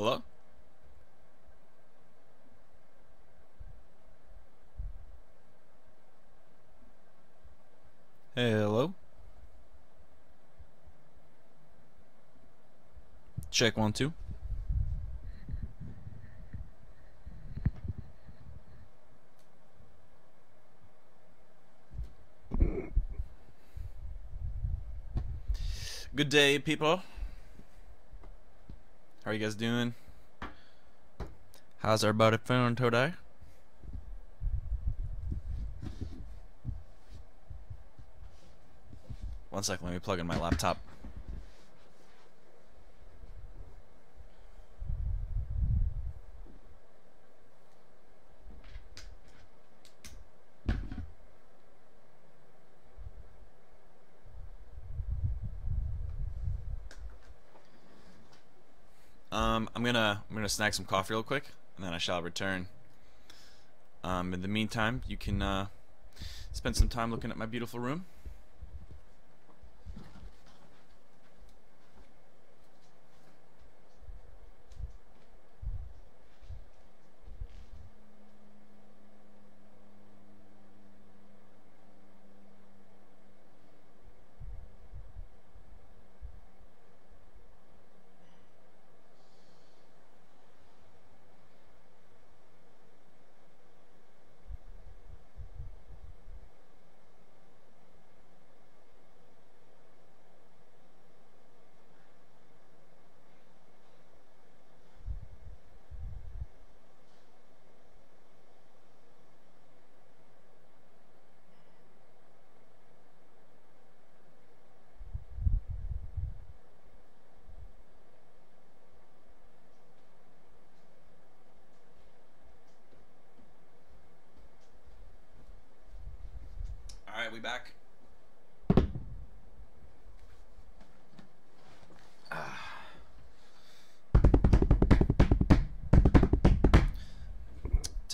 Hello? Hello? Check one, two. Good day, people. How are you guys doing? How's everybody feeling today? One second, let me plug in my laptop. Um, I'm gonna I'm gonna snag some coffee real quick, and then I shall return. Um, in the meantime, you can uh, spend some time looking at my beautiful room.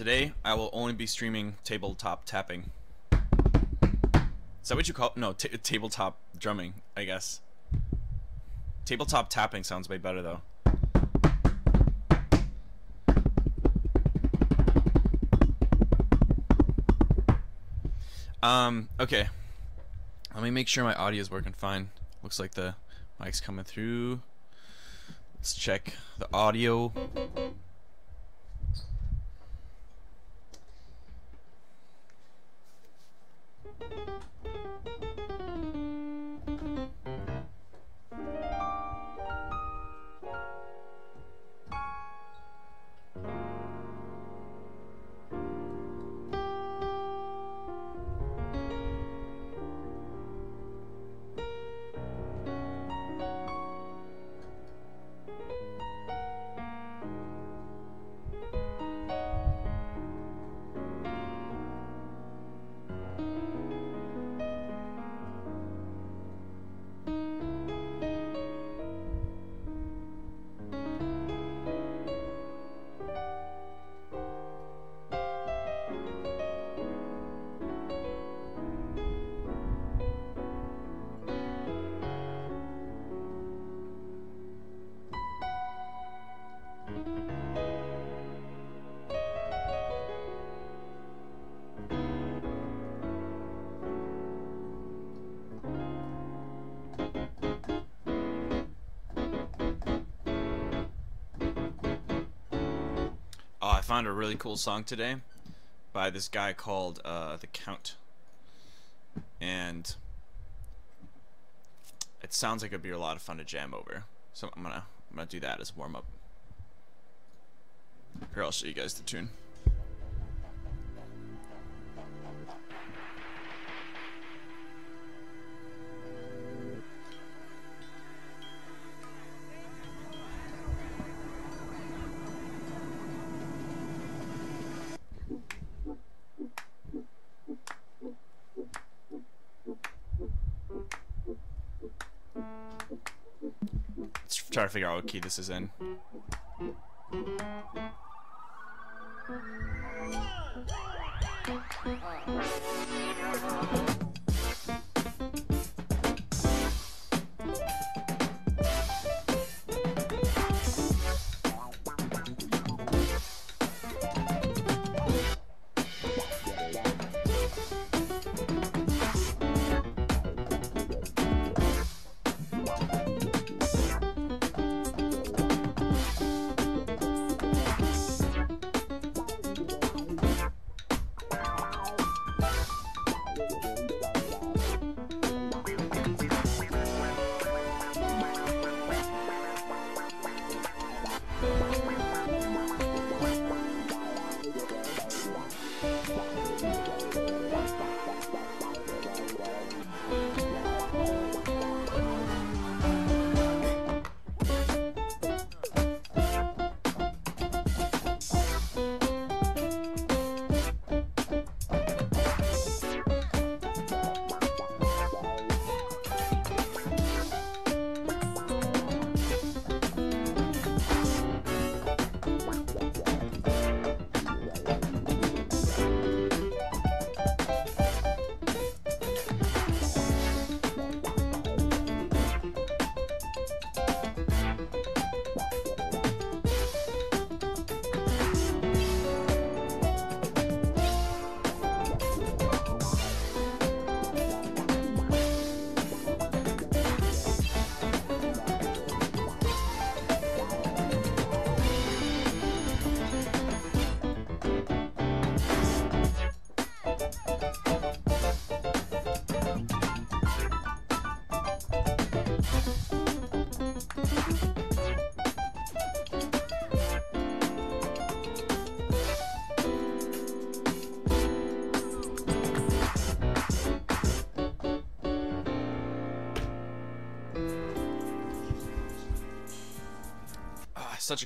Today, I will only be streaming tabletop tapping. Is that what you call No, tabletop drumming, I guess. Tabletop tapping sounds way better, though. Um, okay. Let me make sure my audio is working fine. Looks like the mic's coming through. Let's check the audio. Found a really cool song today by this guy called uh, The Count. And it sounds like it'd be a lot of fun to jam over. So I'm gonna I'm gonna do that as warm up. Here I'll show you guys the tune. Figure out what key this is in.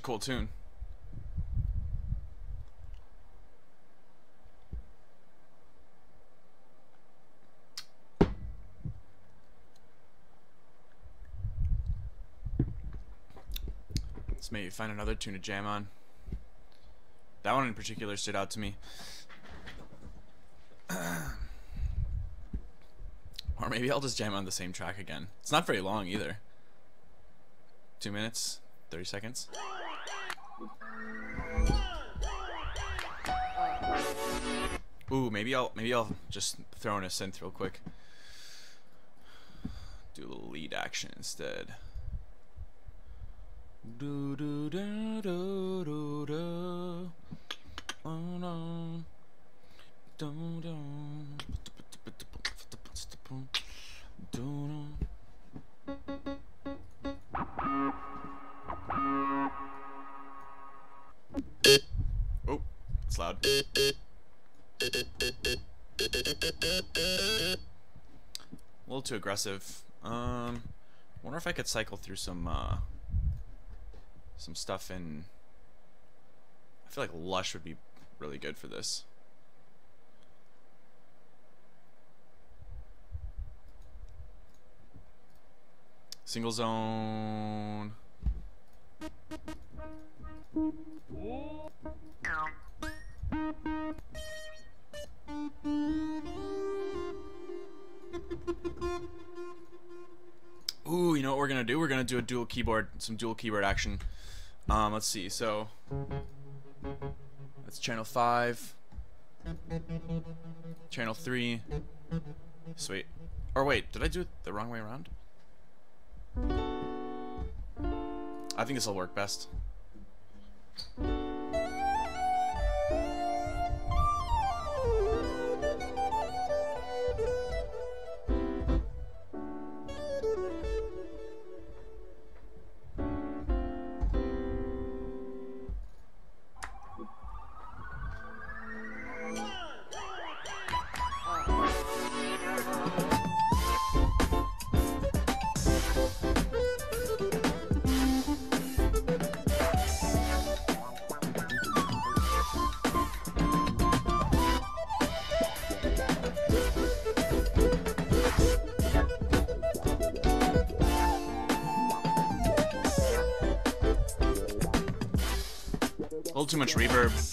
A cool tune. Let's maybe find another tune to jam on. That one in particular stood out to me. or maybe I'll just jam on the same track again. It's not very long either. Two minutes, 30 seconds. Ooh, maybe I'll maybe I'll just throw in a synth real quick. Do a little lead action instead. Do do do do. Oh no. Do. Do Oh, it's loud. A little too aggressive. Um, wonder if I could cycle through some uh, some stuff in. I feel like Lush would be really good for this. Single zone. We're gonna do? We're gonna do a dual keyboard, some dual keyboard action. Um, let's see. So that's channel five, channel three. Sweet. Or wait, did I do it the wrong way around? I think this will work best. Much reverb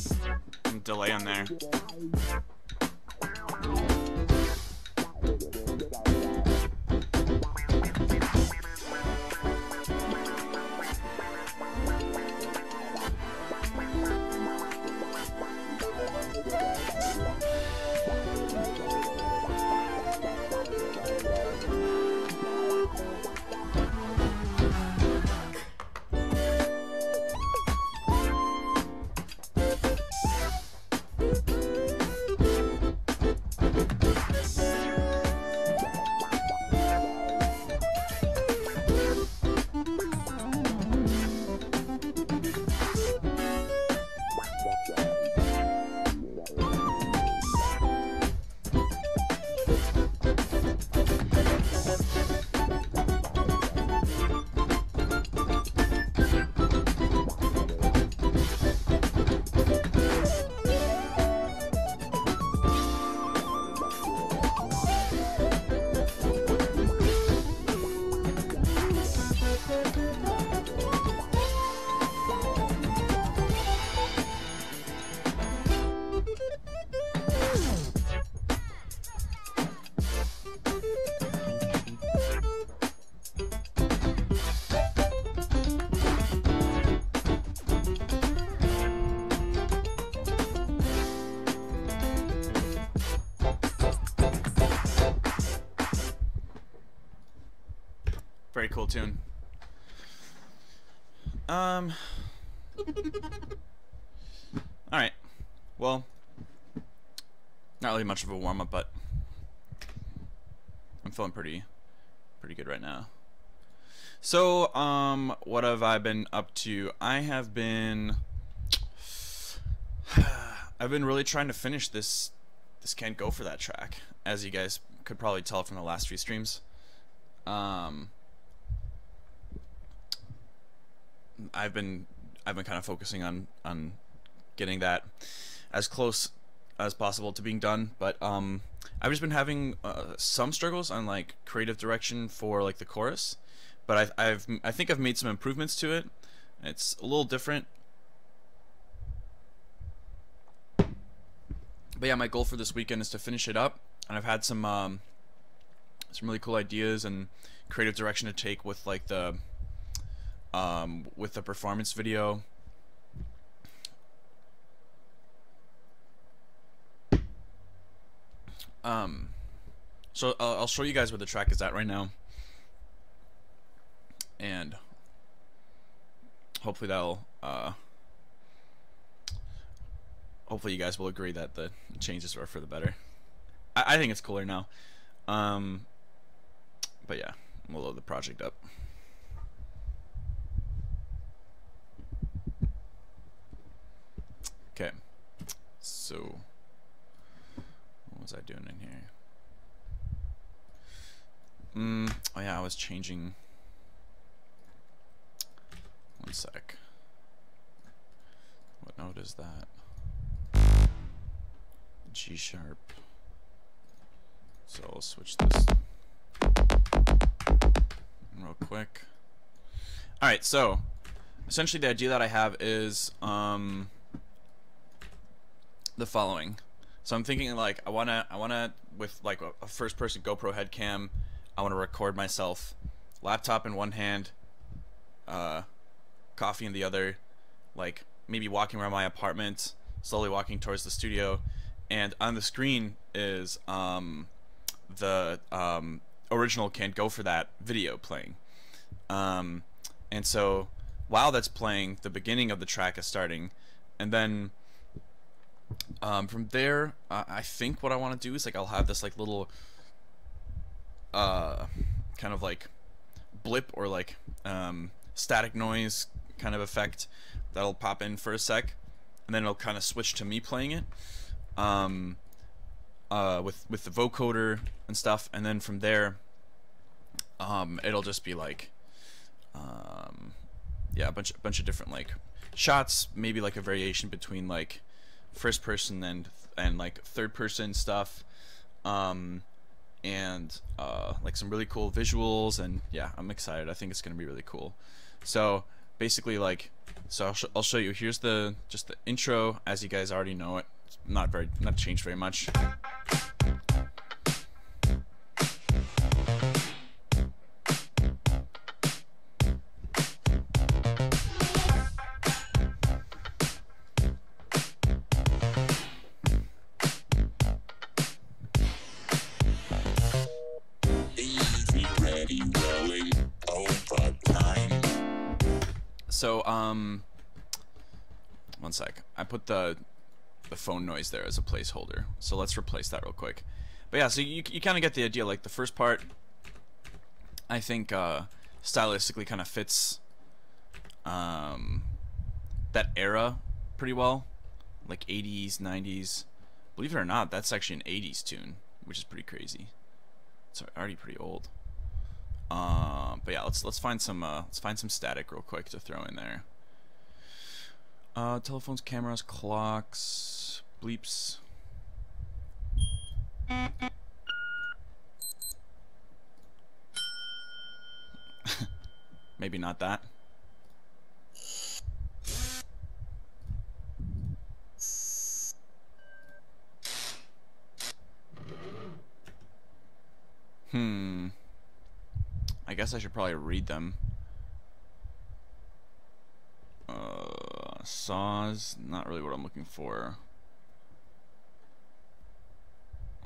much of a warm up, but I'm feeling pretty, pretty good right now. So, um, what have I been up to? I have been, I've been really trying to finish this, this can't go for that track, as you guys could probably tell from the last few streams. Um, I've been I've been kind of focusing on on getting that as close as possible to being done. But um, I've just been having uh, some struggles on like creative direction for like the chorus, but I've, I've I think I've made some improvements to it. It's a little different. But yeah, my goal for this weekend is to finish it up, and I've had some um, some really cool ideas and creative direction to take with like the um, with the performance video. Um, so uh, I'll show you guys where the track is at right now, and hopefully that'll uh, hopefully you guys will agree that the changes are for the better. I, I think it's cooler now. Um, but yeah, we'll load the project up. Okay, so was I doing in here? Mm, oh yeah, I was changing. One sec. What note is that? G sharp. So I'll switch this real quick. Alright, so essentially the idea that I have is um, the following. So I'm thinking like I wanna I wanna with like a, first person GoPro head cam, I wanna record myself, laptop in one hand, uh, coffee in the other, like maybe walking around my apartment, slowly walking towards the studio, and on the screen is um, the um, original can't go for that video playing. Um, and so while that's playing, the beginning of the track is starting, and then um, from there, I think what I want to do is like I'll have this like little uh, kind of like blip or like um, static noise kind of effect that'll pop in for a sec, and then it'll kind of switch to me playing it. Um, uh, with with the vocoder and stuff, and then from there, um, it'll just be like, um, yeah, a bunch a bunch of different like shots, maybe like a variation between like first person and and like third person stuff, um, and uh, like some really cool visuals, and yeah, I'm excited. I think it's gonna be really cool. So basically, like, so I'll, sh I'll show you. Here's the just the intro, as you guys already know it. It's not very not changed very much. Um, one sec. I put the the phone noise there as a placeholder. So let's replace that real quick. But yeah, so you, you kind of get the idea. Like the first part, I think uh, stylistically kind of fits um, that era pretty well. Like 80s, 90s. Believe it or not, that's actually an 80s tune, which is pretty crazy. It's already pretty old. Um, but yeah, let's let's find some uh, let's find some static real quick to throw in there. Uh, telephones, cameras, clocks, bleeps. Maybe not that. Hmm. I guess I should probably read them. Uh, saws, not really what I'm looking for.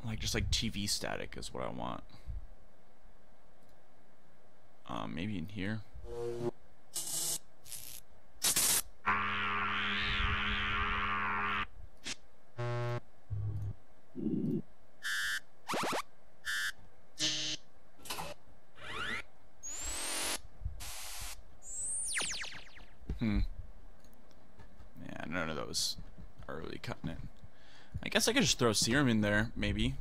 Like, just like TV static is what I want. Um, maybe in here. Guess I could just throw serum in there, maybe.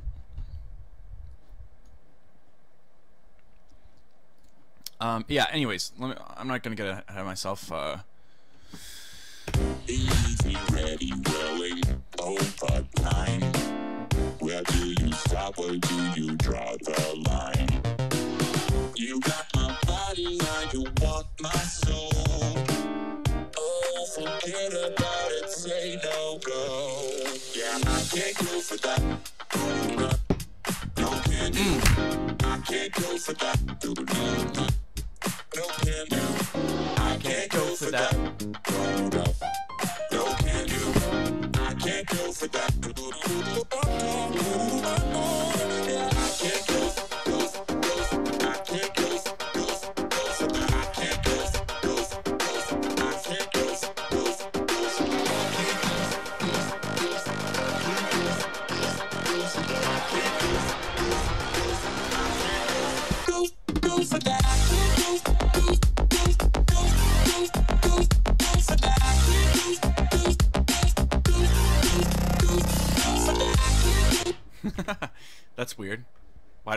Um, yeah, anyways, me, I'm not going to get ahead of myself. Uh, easy, ready, willing, over time. Where do you stop? Where do you draw the line? You got my body, now you want my soul. Oh, forget about it, say no go. Can't go for that. No can do. I can't go for that. No, no, no can do. I can't go for that. No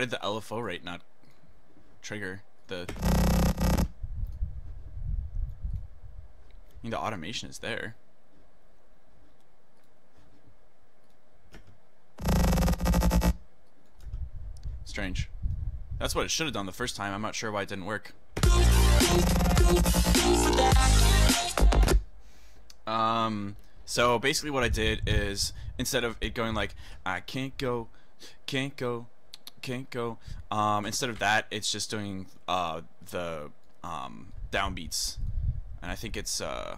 did the LFO rate not trigger the? I mean, the automation is there. Strange. That's what it should have done the first time. I'm not sure why it didn't work. Um, so basically what I did is instead of it going like I can't go, can't go, can't go, um, instead of that it's just doing uh the um downbeats, and I think it's uh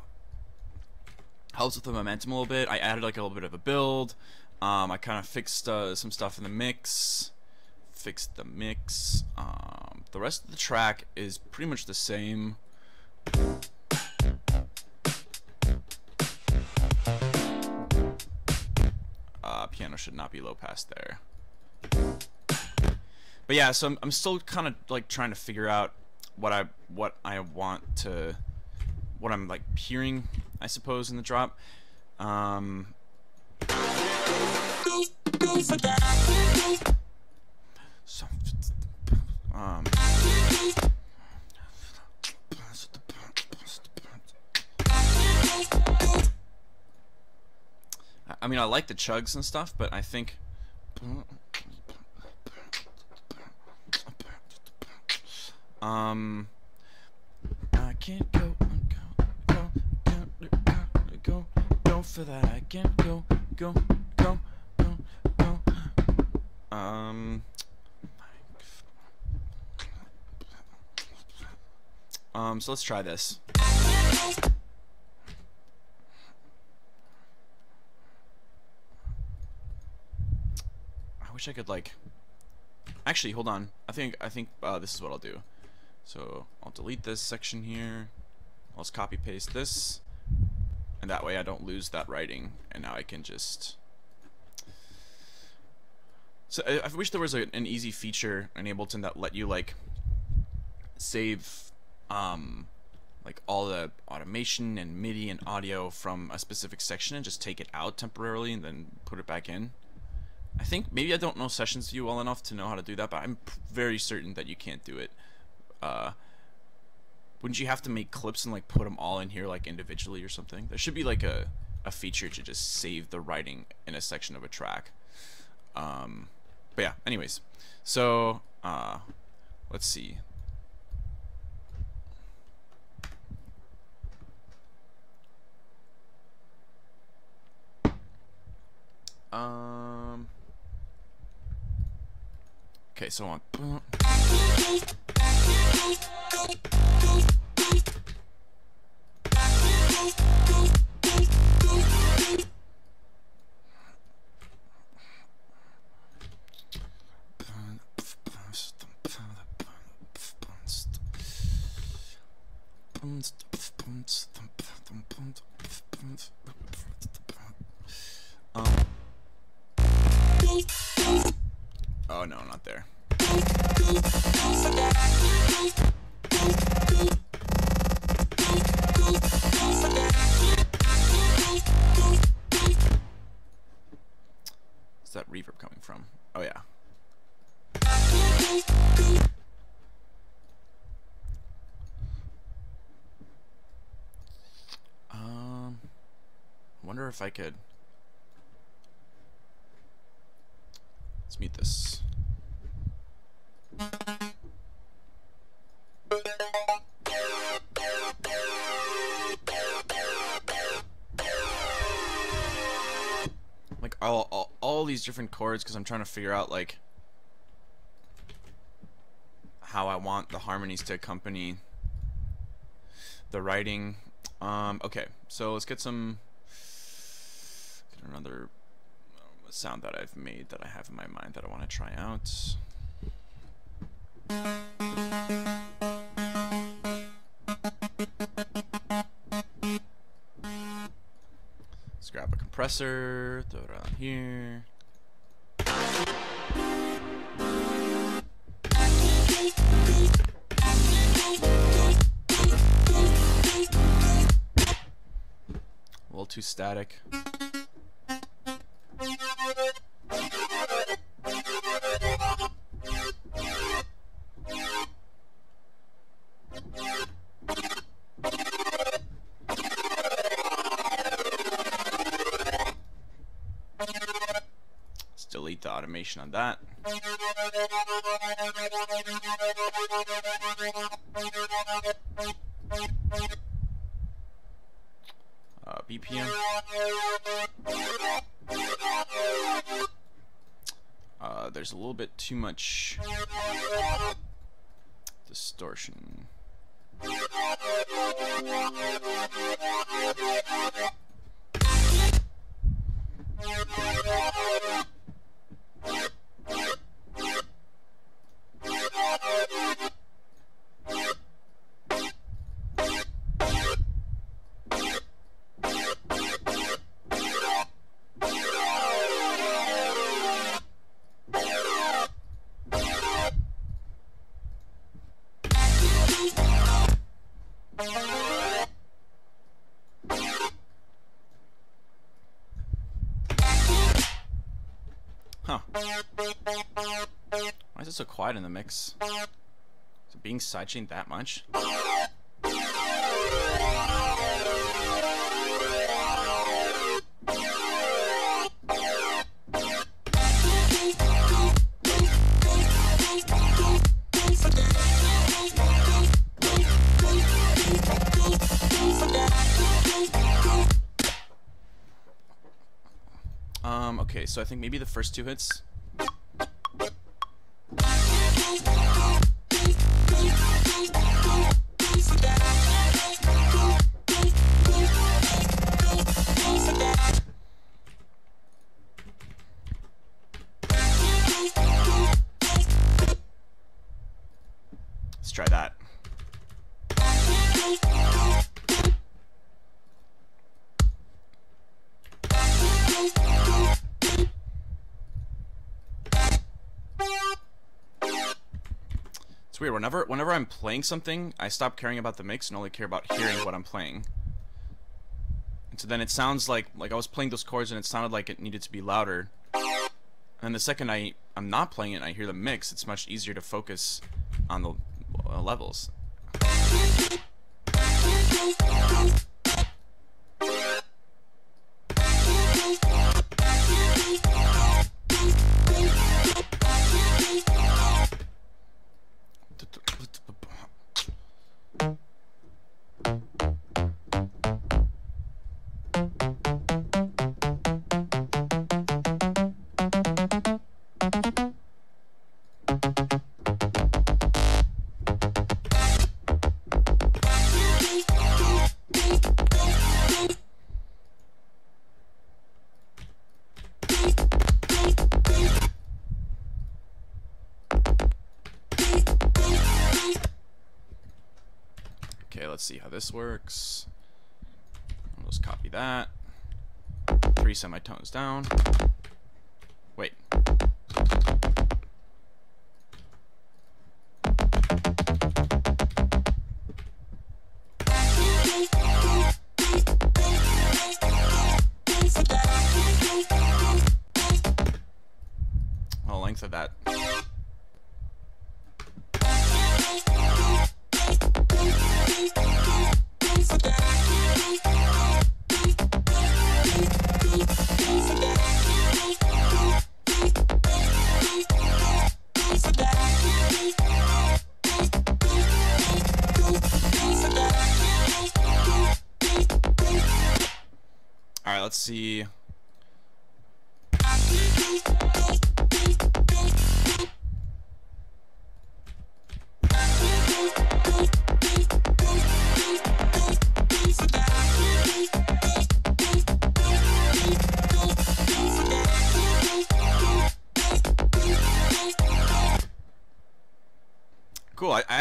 helps with the momentum a little bit. I added like a little bit of a build. Um, I kind of fixed uh, some stuff in the mix. Fixed the mix. Um, the rest of the track is pretty much the same. Uh, piano should not be low pass there. But yeah, so I'm, I'm still kind of like trying to figure out what I what I want to what I'm like hearing, I suppose, in the drop. Um, so, um, I mean, I like the chugs and stuff, but I think. Um, I can't go, go, go, go, go, go, for that. I can't go, go, go, go, go. Um. Um, so let's try this. I wish I could like. Actually, hold on. I think I think uh, this is what I'll do. So I'll delete this section here. I'll just copy paste this, and that way I don't lose that writing. And now I can just. So I, I wish there was a, an easy feature in Ableton that let you like save um like all the automation and MIDI and audio from a specific section and just take it out temporarily and then put it back in. I think maybe I don't know Sessions View well enough to know how to do that, but I'm very certain that you can't do it. Uh, wouldn't you have to make clips and like put them all in here like individually or something? There should be like a, a feature to just save the writing in a section of a track. Um, but yeah, anyways, so uh, let's see. Um. Okay, so on. Oh no, not there. Where's that reverb coming from? Oh yeah. Um. wonder if I could. Let's mute this. Like all, all, all these different chords because I'm trying to figure out like how I want the harmonies to accompany the writing. Um, okay, so let's get some get another um, sound that I've made that I have in my mind that I want to try out. Let's grab a compressor, throw it on here. A little too static. On that. Uh, BPM. Uh, there's a little bit too much distortion. Is so quiet in the mix? Is it being sidechained that much? Um, okay, so I think maybe the first two hits. Whenever whenever I'm playing something, I stop caring about the mix and only care about hearing what I'm playing. And so then it sounds like like I was playing those chords and it sounded like it needed to be louder. And then the second I I'm not playing it and I hear the mix, it's much easier to focus on the uh, levels. This works. I'll just copy that. Three semitones down.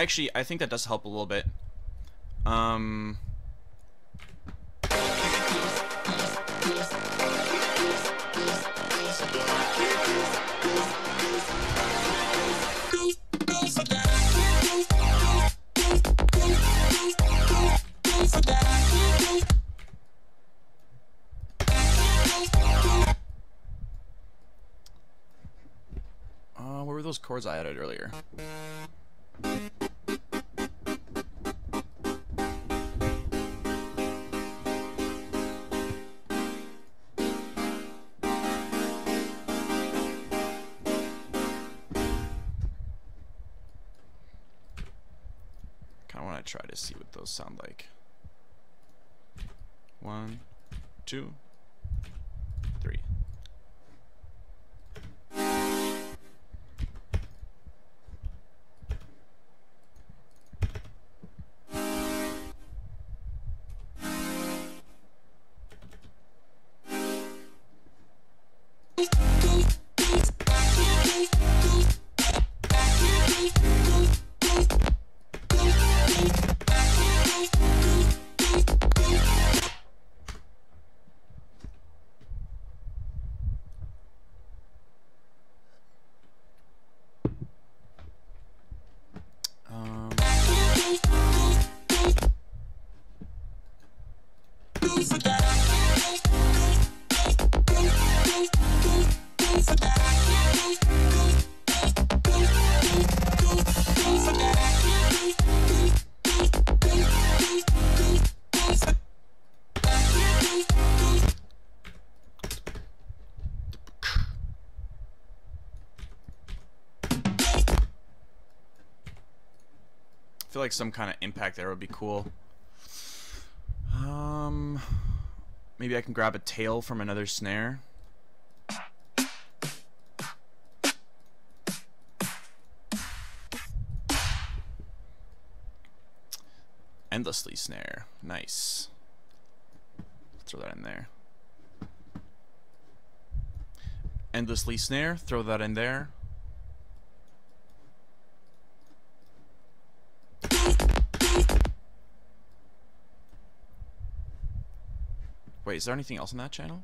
Actually I think that does help a little bit. Um. Uh, what were those chords I added earlier? Like some kind of impact there would be cool. Um, maybe I can grab a tail from another snare. Endlessly snare. Nice. Throw that in there. Endlessly snare. Throw that in there. Wait, is there anything else on that channel?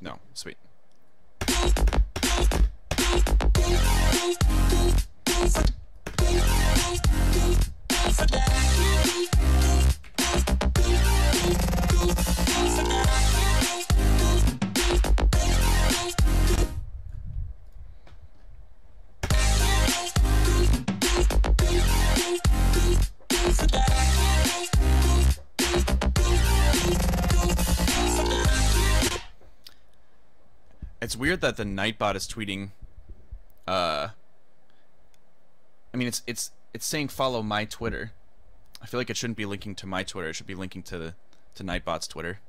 No. Sweet. It's weird that the Nightbot is tweeting. Uh. I mean, it's it's it's saying follow my Twitter. I feel like it shouldn't be linking to my Twitter. It should be linking to the to Nightbot's Twitter.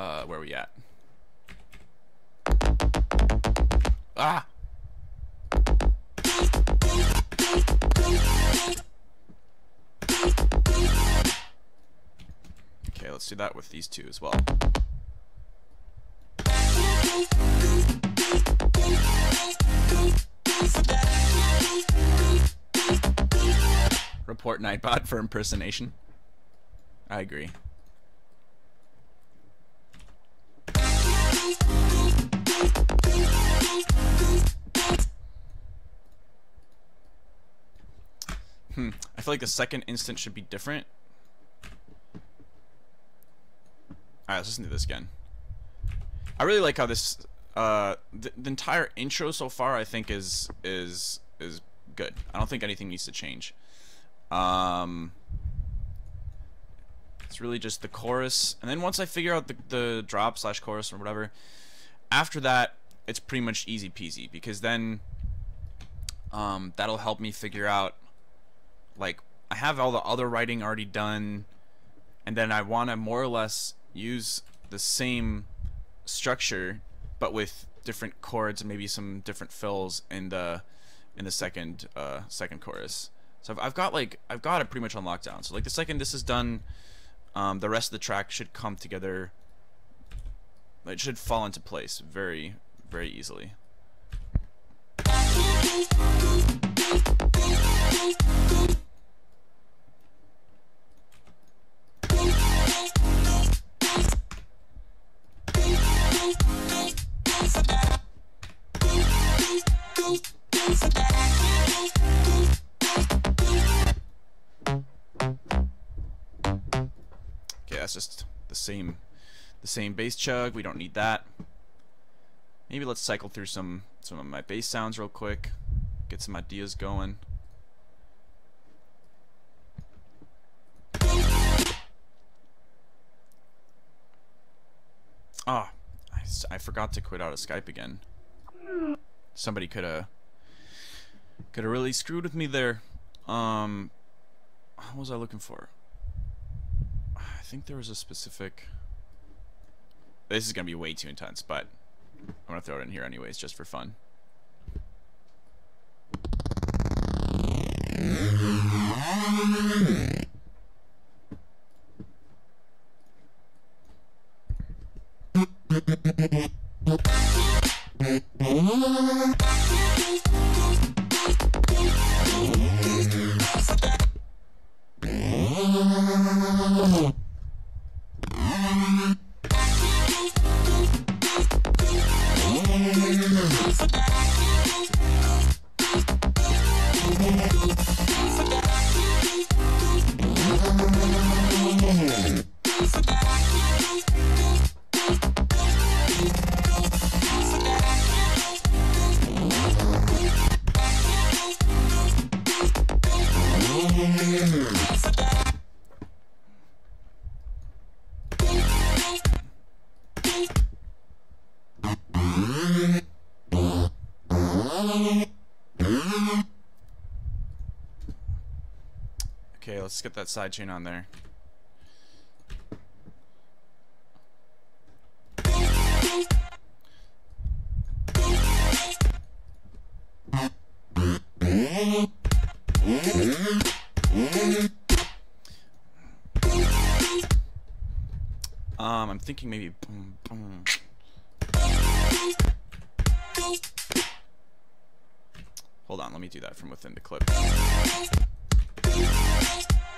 Uh, where are we at? Ah! Okay, let's do that with these two as well. Report Nightbot for impersonation. I agree. I feel like the second instance should be different. Alright, let's listen to this again. I really like how this uh the, the entire intro so far I think is is is good. I don't think anything needs to change. Um It's really just the chorus, and then once I figure out the the drop slash chorus or whatever, after that it's pretty much easy peasy because then um, that'll help me figure out like I have all the other writing already done, and then I want to more or less use the same structure, but with different chords and maybe some different fills in the in the second uh, second chorus. So I've, I've got like I've got it pretty much on lockdown. So like the second this is done, um, the rest of the track should come together. It should fall into place very very easily. Okay, that's just the same the same bass chug. We don't need that. Maybe let's cycle through some some of my bass sounds real quick. Get some ideas going. Ah, I forgot to quit out of Skype again. Somebody could have could have really screwed with me there. Um, what was I looking for? I think there was a specific. This is gonna be way too intense, but I'm gonna throw it in here anyways, just for fun. Yeah. Let's get that sidechain on there. Um, I'm thinking maybe boom, boom. Hold on, let me do that from within the clip.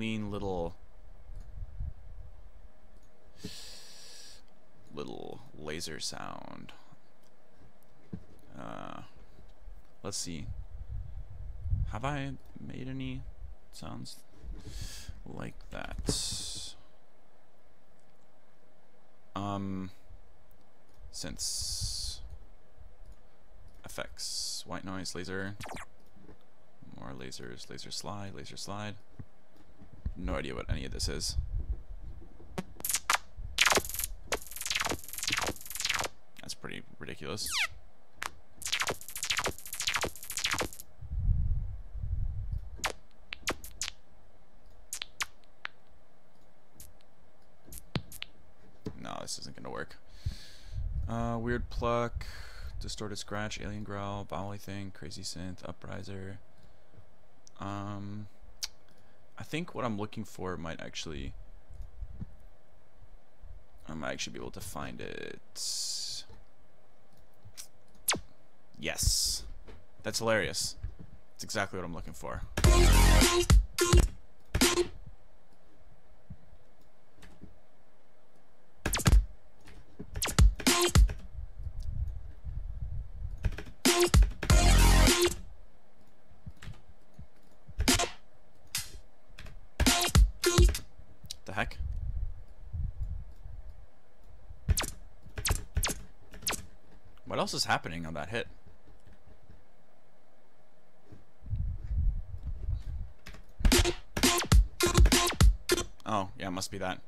clean little little laser sound. Uh, let's see. Have I made any sounds like that? Um, since effects, white noise, laser, more lasers, laser slide, laser slide. No idea what any of this is. That's pretty ridiculous. No, this isn't gonna work. Uh, weird pluck, distorted scratch, alien growl, bowly thing, crazy synth, upriser. Um, I think what I'm looking for might actually... I might actually be able to find it. Yes. That's hilarious. That's exactly what I'm looking for. Else is happening on that hit? Oh, yeah, it must be that.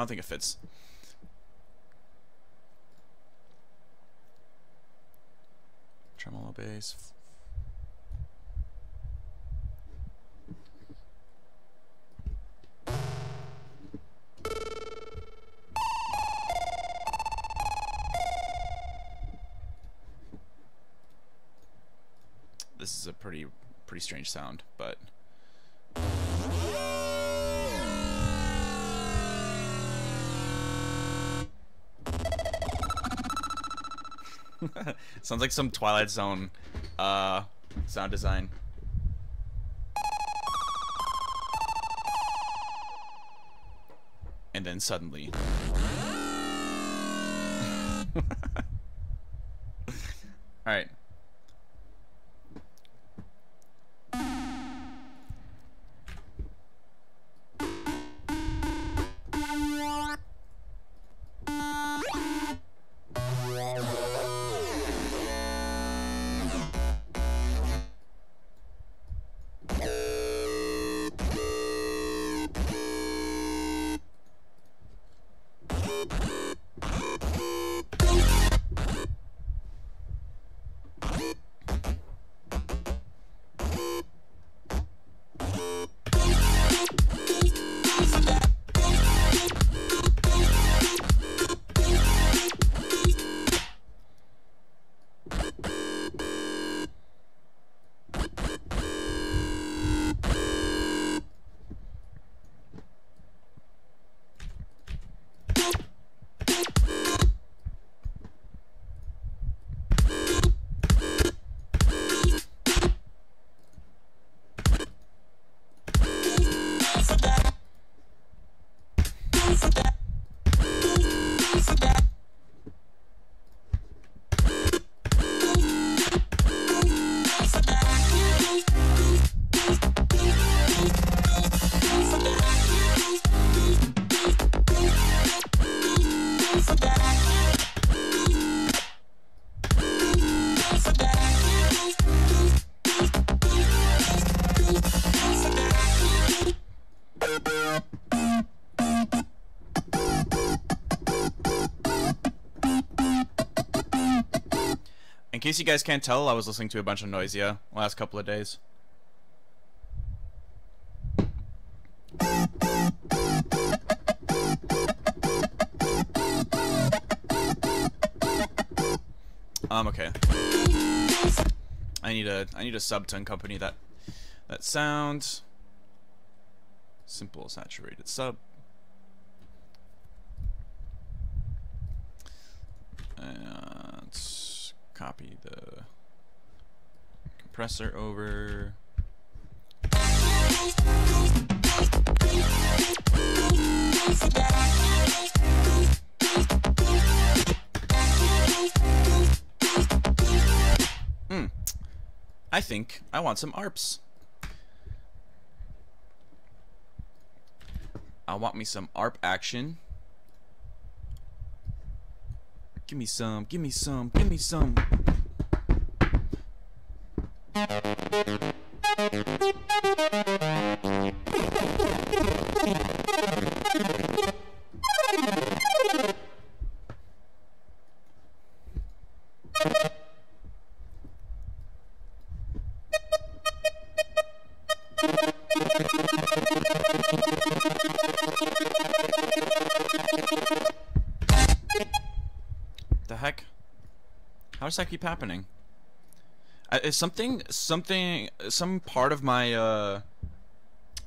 I don't think it fits. Tremolo bass. This is a pretty pretty strange sound, but Sounds like some Twilight Zone uh, sound design. And then suddenly. Alright. In case you guys can't tell, I was listening to a bunch of Noisia last couple of days. Um, okay. I need a I need a subtone company that that sound simple saturated sub. Uh, copy the compressor over. Hmm. I think I want some ARPs. I want me some ARP action. Give me some, give me some, give me some. does that keep happening? Uh, is something, something, some part of my uh,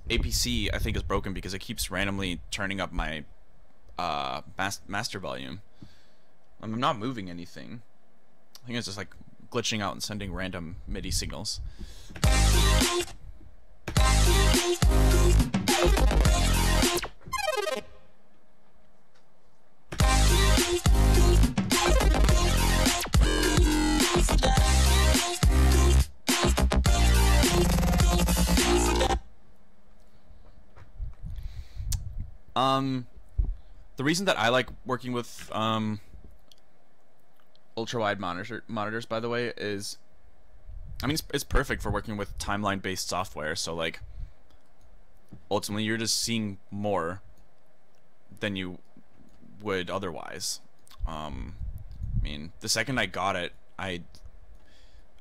APC I think is broken because it keeps randomly turning up my uh, mas master volume. I'm not moving anything. I think it's just like glitching out and sending random MIDI signals. Um, the reason that I like working with um, ultra wide monitor monitors, by the way, is I mean it's, it's perfect for working with timeline based software. So like, ultimately, you're just seeing more than you would otherwise. Um, I mean, the second I got it, I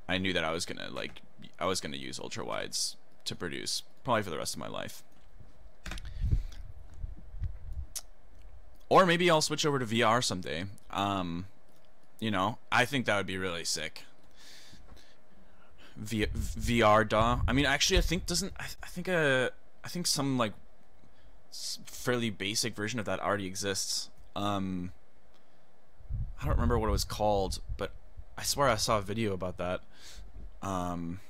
I knew that I was gonna like I was gonna use ultra wides to produce probably for the rest of my life. Or maybe I'll switch over to VR someday. Um, you know, I think that would be really sick. V VR DAW. I mean, actually, I think doesn't. I, I think a. Uh, think some like fairly basic version of that already exists. Um, I don't remember what it was called, but I swear I saw a video about that. Um,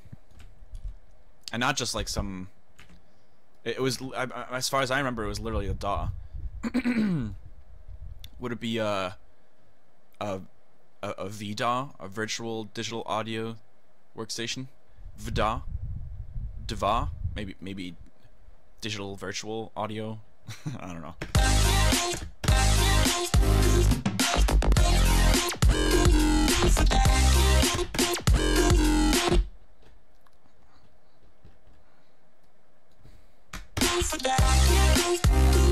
and not just like some. It was as far as I remember, it was literally a DAW. would it be a a a, a VDAW, a virtual digital audio workstation? VDA, DVA, maybe maybe digital virtual audio. I don't know.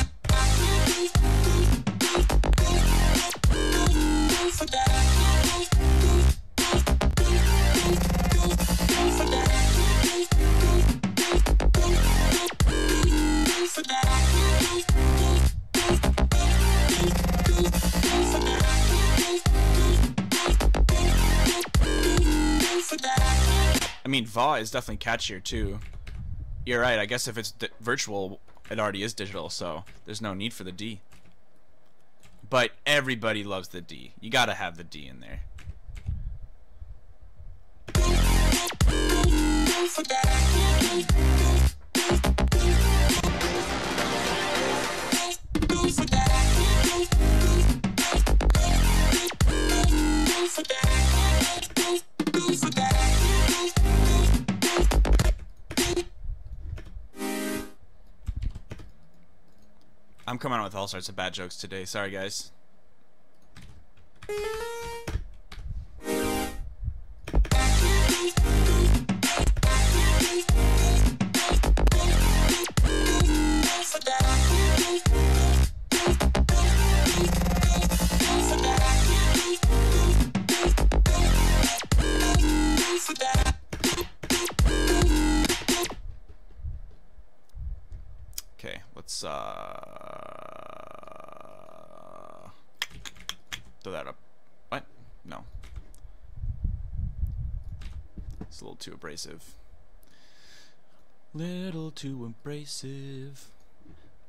mean, VA is definitely catchier too. You're right. I guess if it's virtual, it already is digital, so there's no need for the D. But everybody loves the D. You gotta have the D in there. I'm coming out with all sorts of bad jokes today. Sorry, guys. Okay, let's uh throw that up. What? No. It's a little too abrasive. Little too abrasive.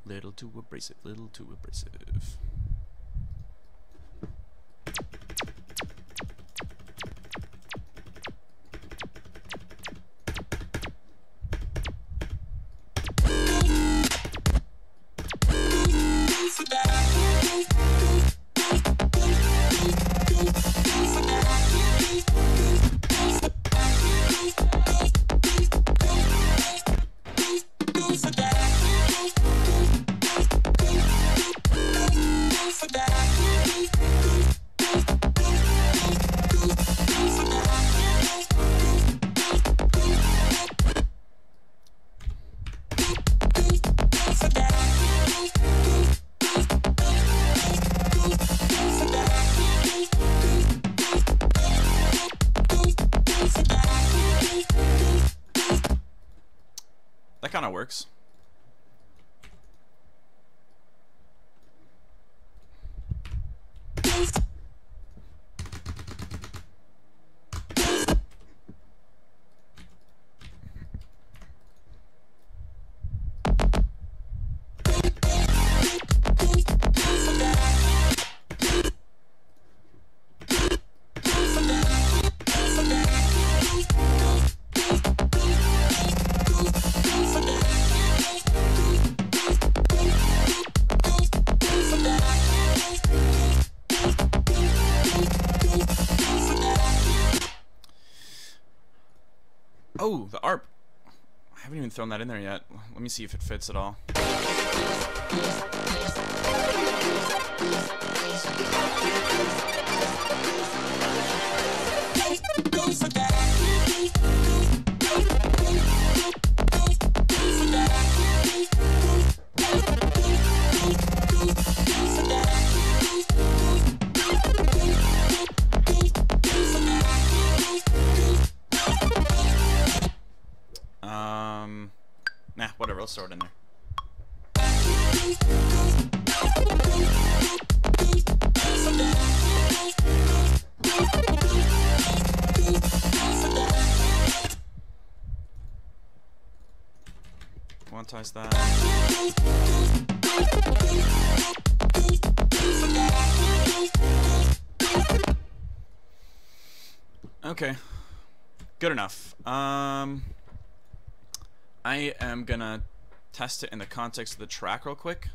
Little too abrasive. Little too abrasive. thrown that in there yet. Let me see if it fits at all. I'm gonna test it in the context of the track real quick.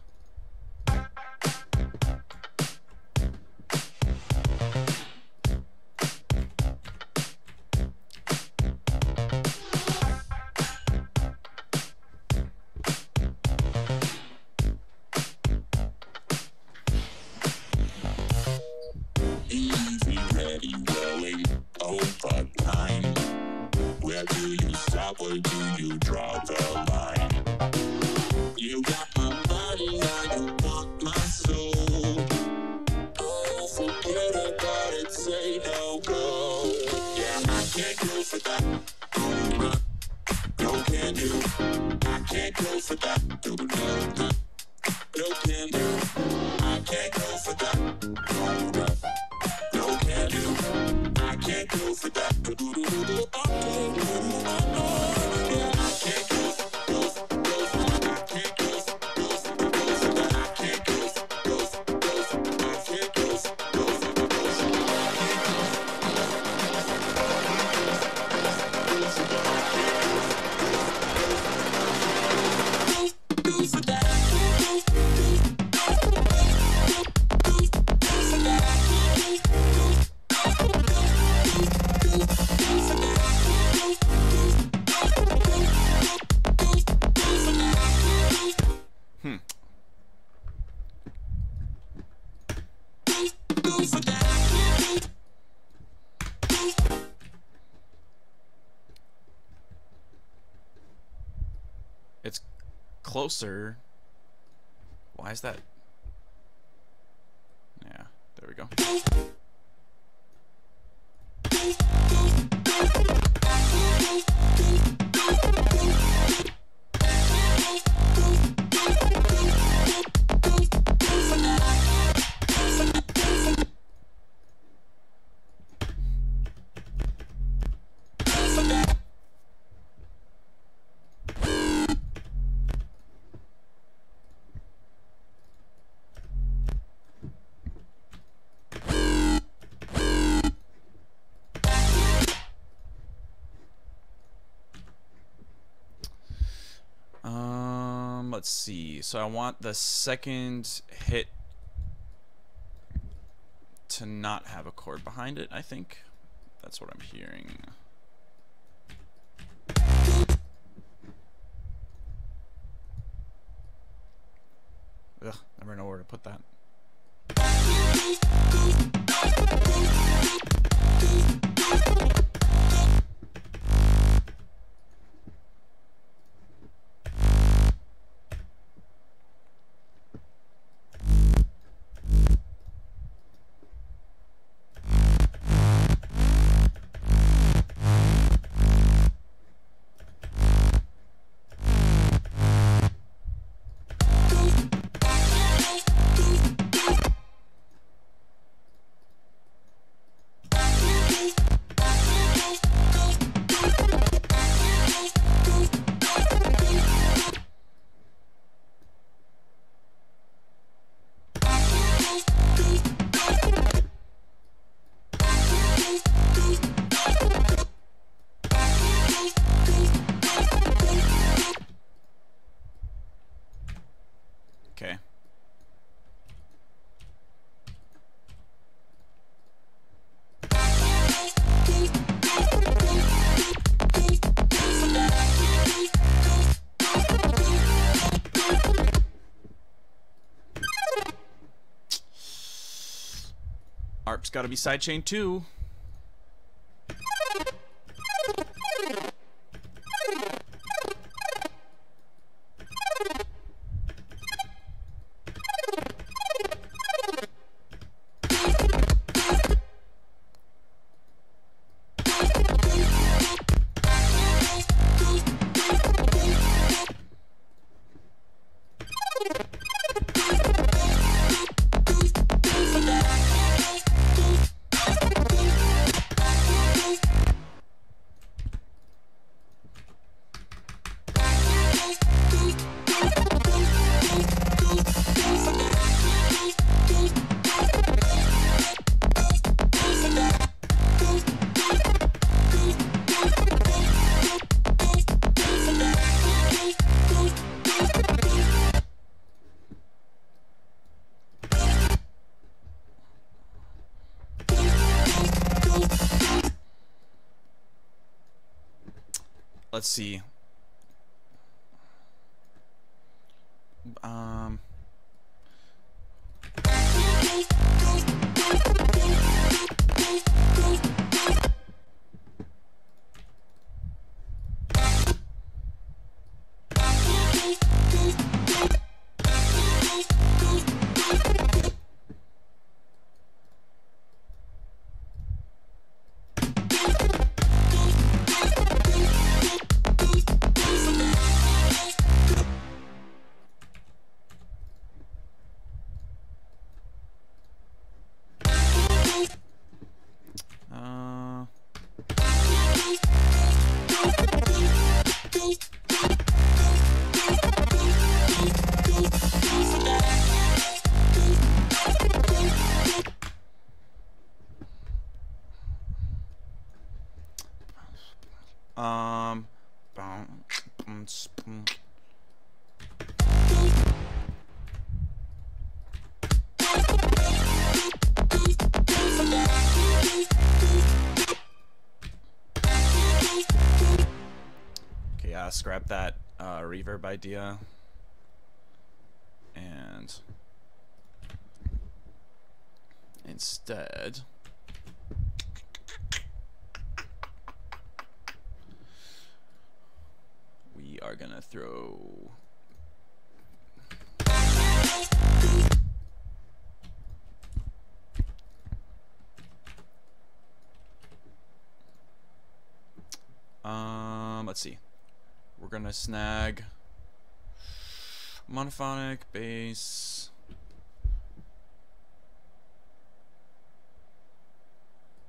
sir. Why is that let's see. So I want the second hit to not have a chord behind it, I think. That's what I'm hearing. Ugh, never know where to put that. ARP's got to be sidechain too. See. Reverb idea. And instead, we are gonna throw. Um, let's see. We're gonna snag monophonic bass.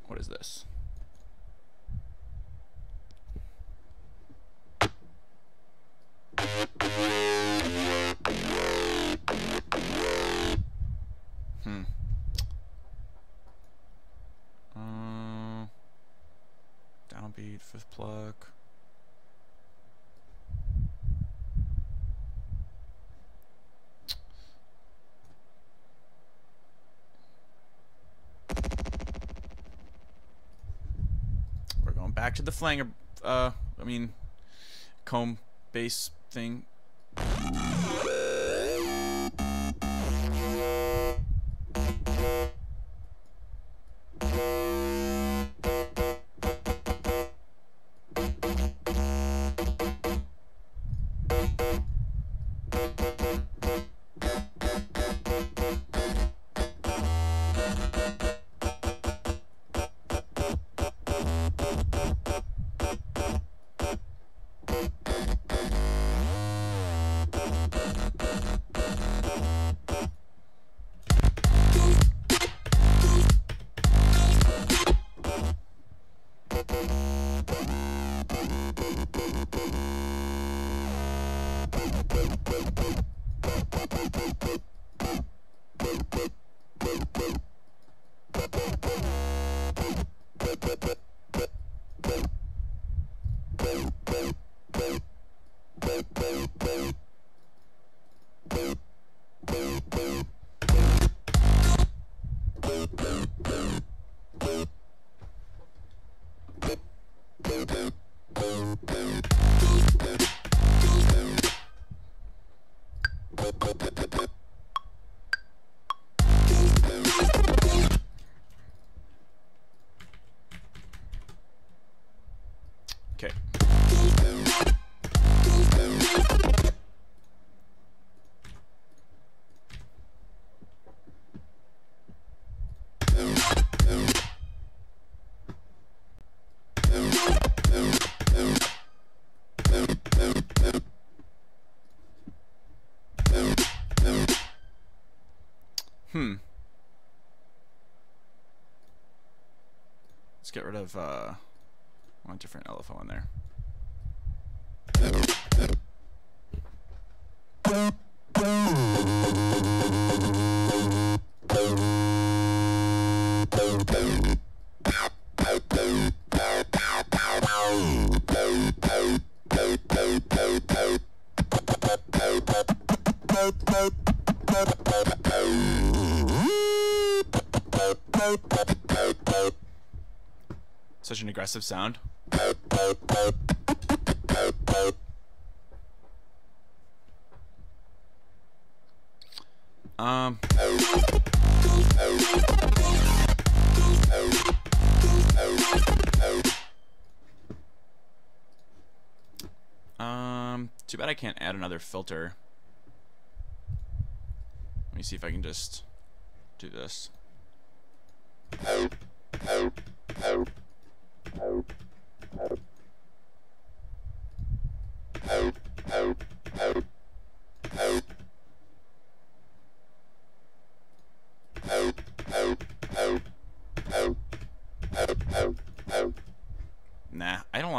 What is this? The flanger, uh, I mean, comb bass thing. Let's get rid of uh, one different LFO in there. Such an aggressive sound. Um. Um, too bad I can't add another filter. Let me see if I can just do this.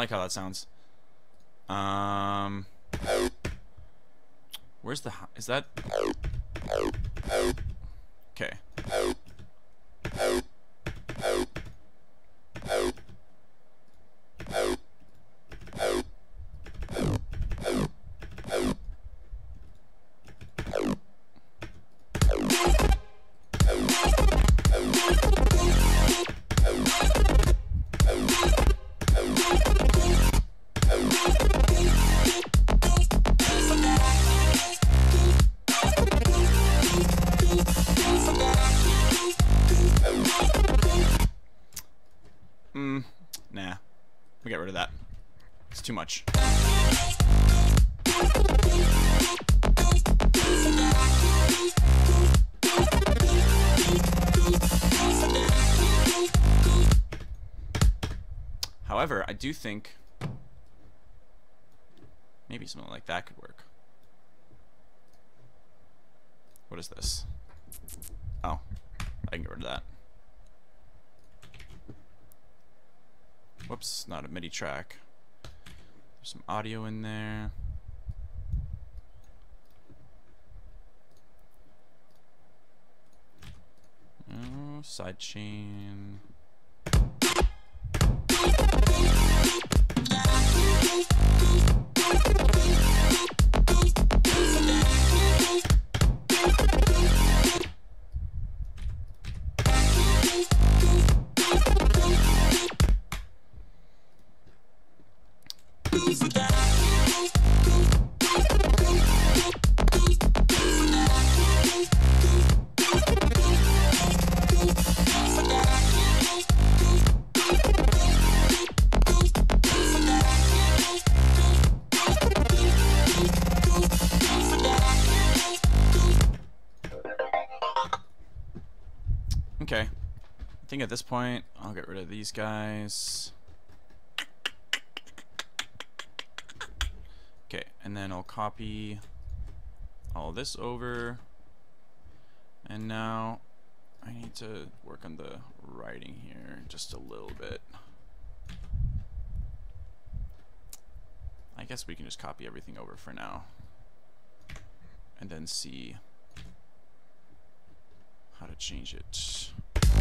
Like how that sounds. Um, where's the? Is that? Do think maybe something like that could work. What is this? Oh, I can get rid of that. Whoops, not a MIDI track. There's some audio in there. Oh, sidechain. Think at this point, I'll get rid of these guys. Okay, and then I'll copy all this over. And now I need to work on the writing here just a little bit. I guess we can just copy everything over for now. And then see how to change it.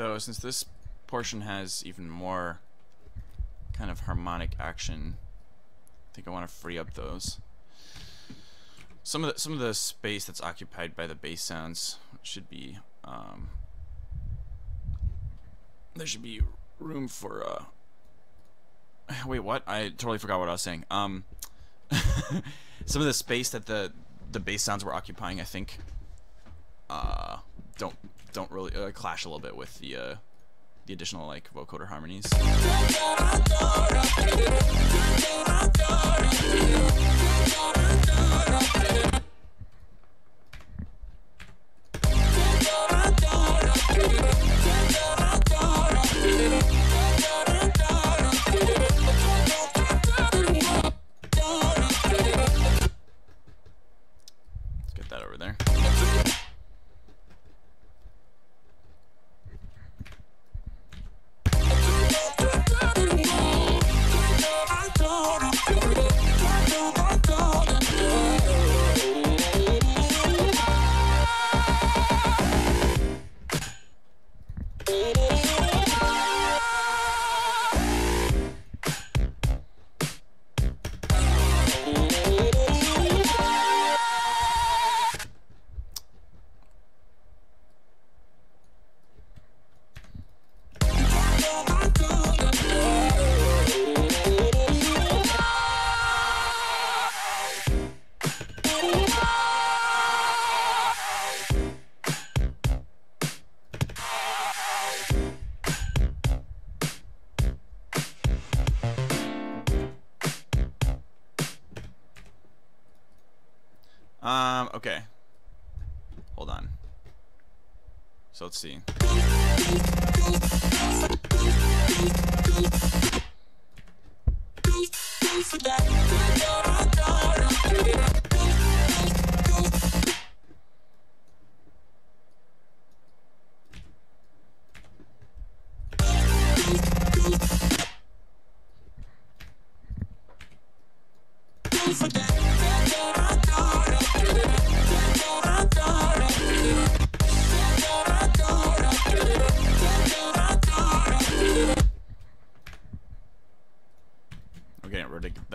So since this portion has even more kind of harmonic action, I think I want to free up those. Some of the some of the space that's occupied by the bass sounds should be um, there should be room for uh wait what I totally forgot what I was saying um some of the space that the the bass sounds were occupying I think uh don't don't really uh, clash a little bit with the uh the additional like vocoder harmonies see.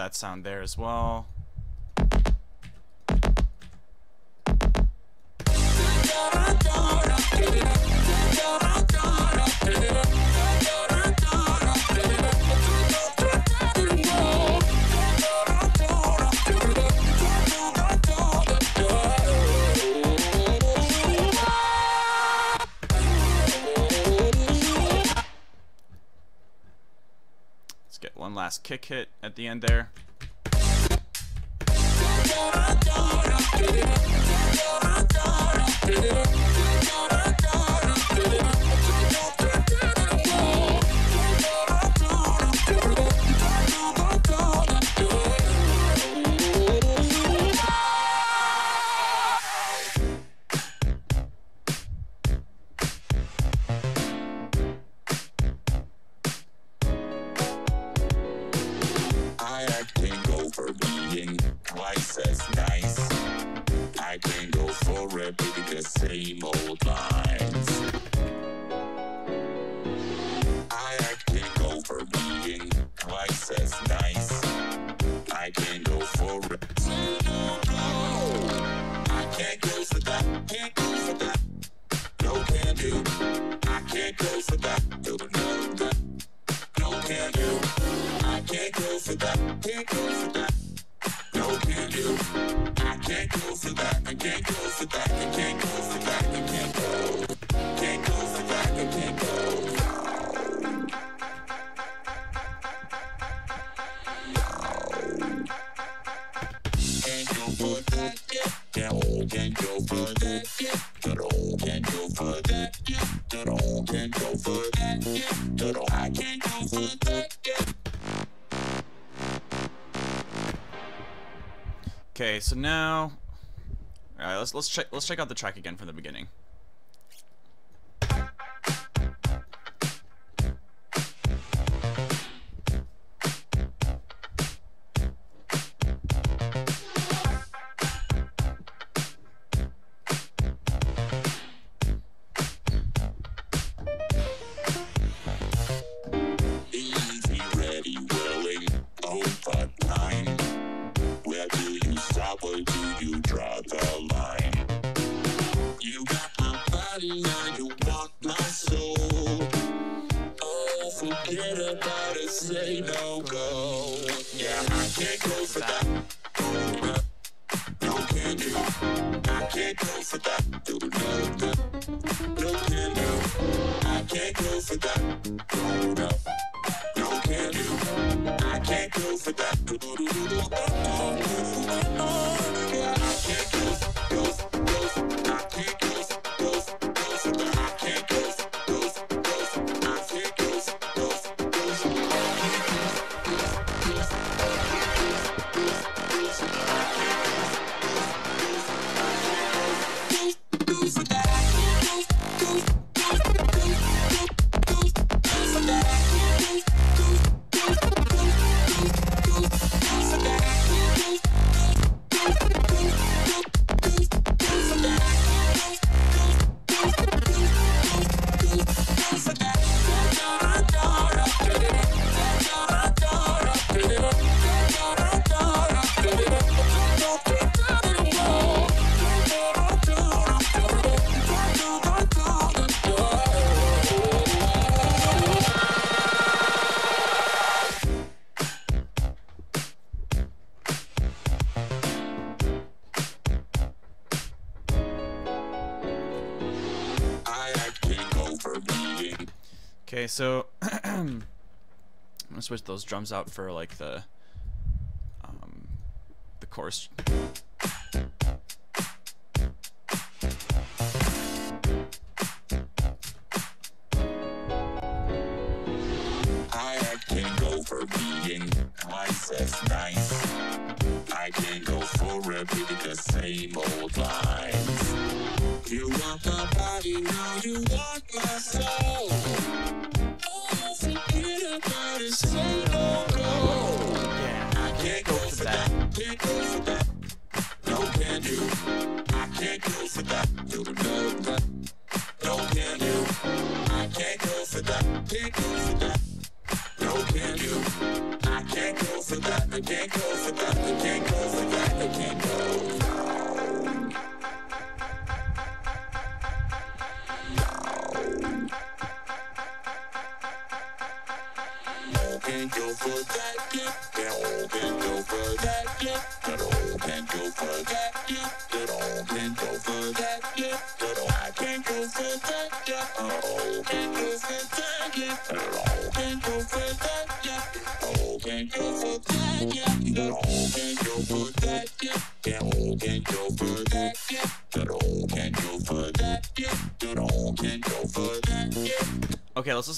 That sound there as well. Kick hit at the end there. So now, all right, let's let's check let's check out the track again from the Okay, so I'm gonna switch those drums out for like the um, the chorus.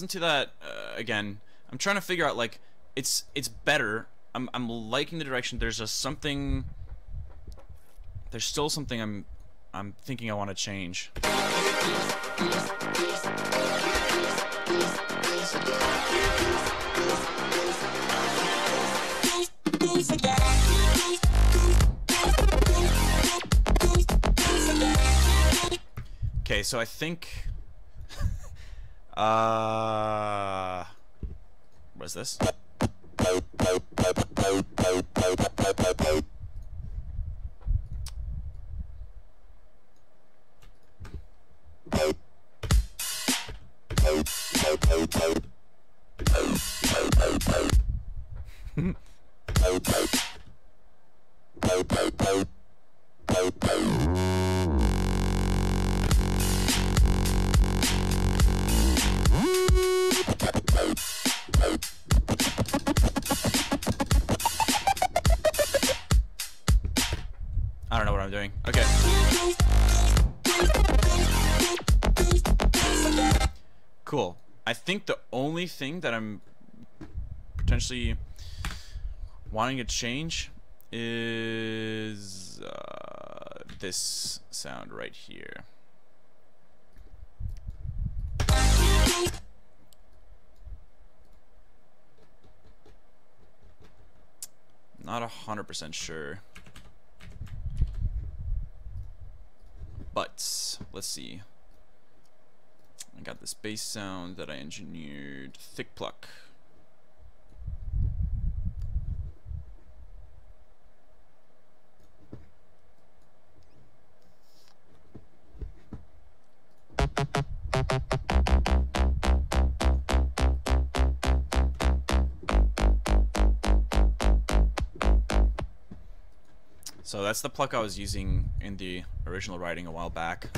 listen to that uh, again. I'm trying to figure out like it's it's better. I'm I'm liking the direction. There's just something. There's still something I'm I'm thinking I want to change. Okay, so I think uh, what is this? I don't know what I'm doing. Okay. Cool. I think the only thing that I'm potentially wanting to change is uh, this sound right here. Not a hundred percent sure. But let's see. I got this bass sound that I engineered. Thick pluck. So that's the pluck I was using in the original writing a while back.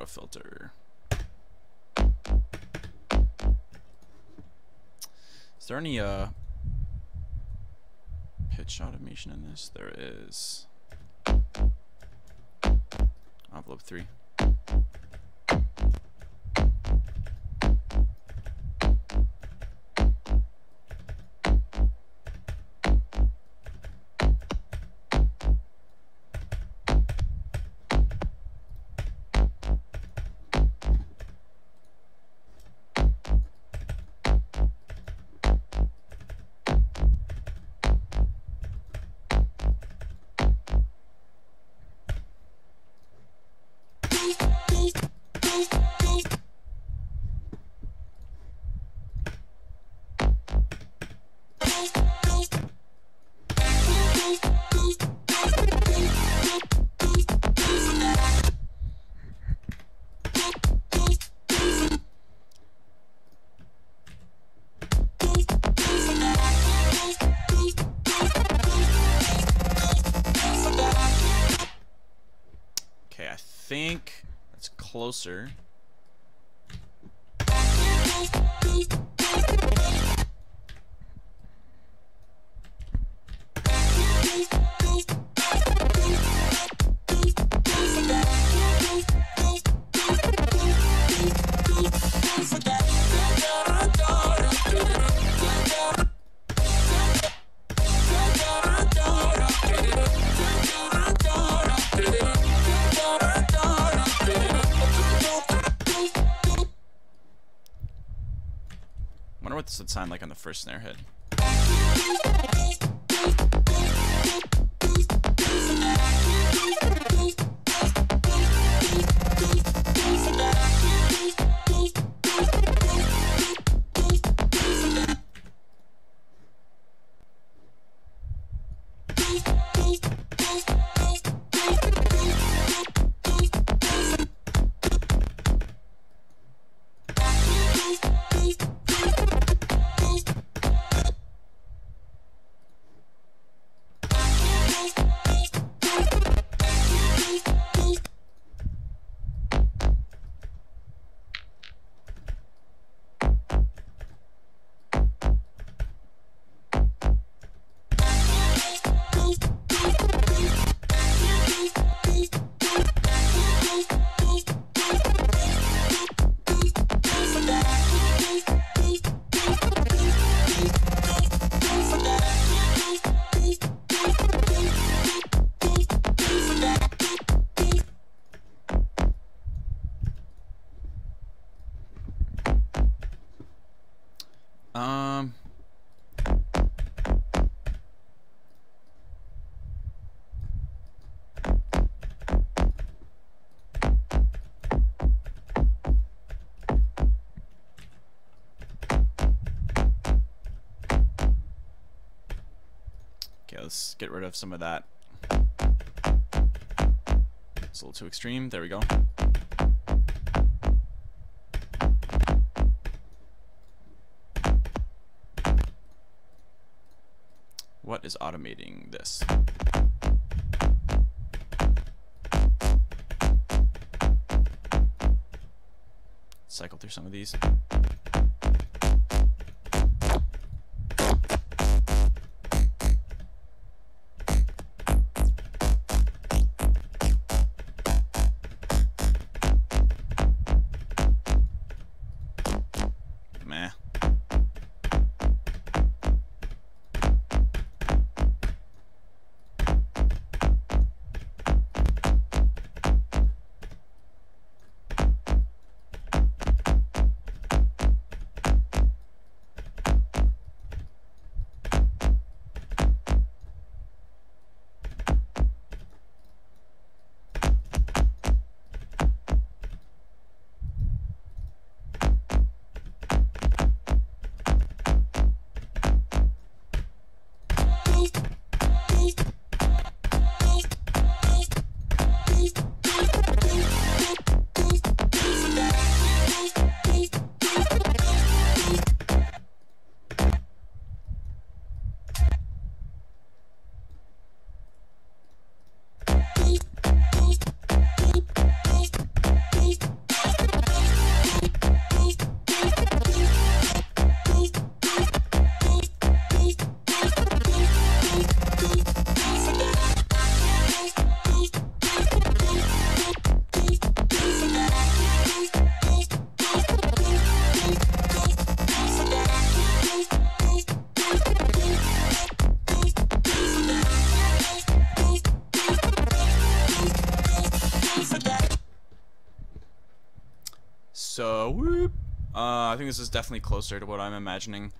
Auto filter. Is there any uh pitch automation in this? There is. Envelope 3. Closer. Sound like get rid of some of that. It's a little too extreme. There we go. What is automating this? Cycle through some of these. This is definitely closer to what I'm imagining.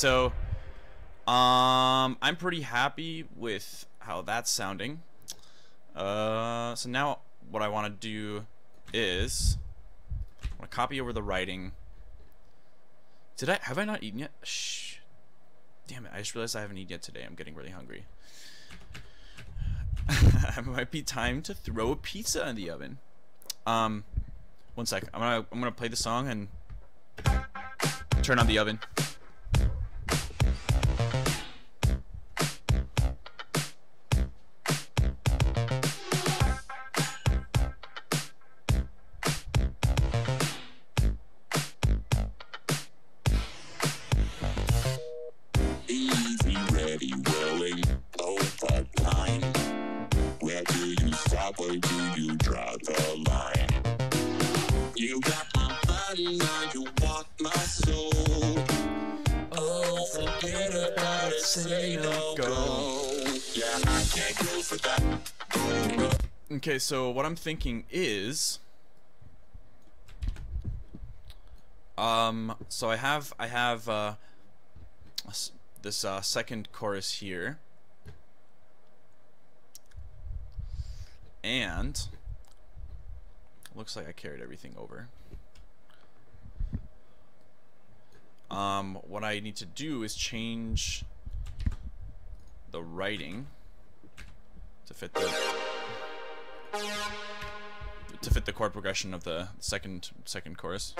So, um, I'm pretty happy with how that's sounding. Uh, so now what I want to do is I want to copy over the writing. Did I have I not eaten yet? Shh. Damn it! I just realized I haven't eaten yet today. I'm getting really hungry. it might be time to throw a pizza in the oven. Um, one sec. I'm gonna I'm gonna play the song and turn on the oven. Okay, so what I'm thinking is um so I have I have uh this uh second chorus here. And looks like I carried everything over. Um what I need to do is change the writing to fit the the chord progression of the second second chorus.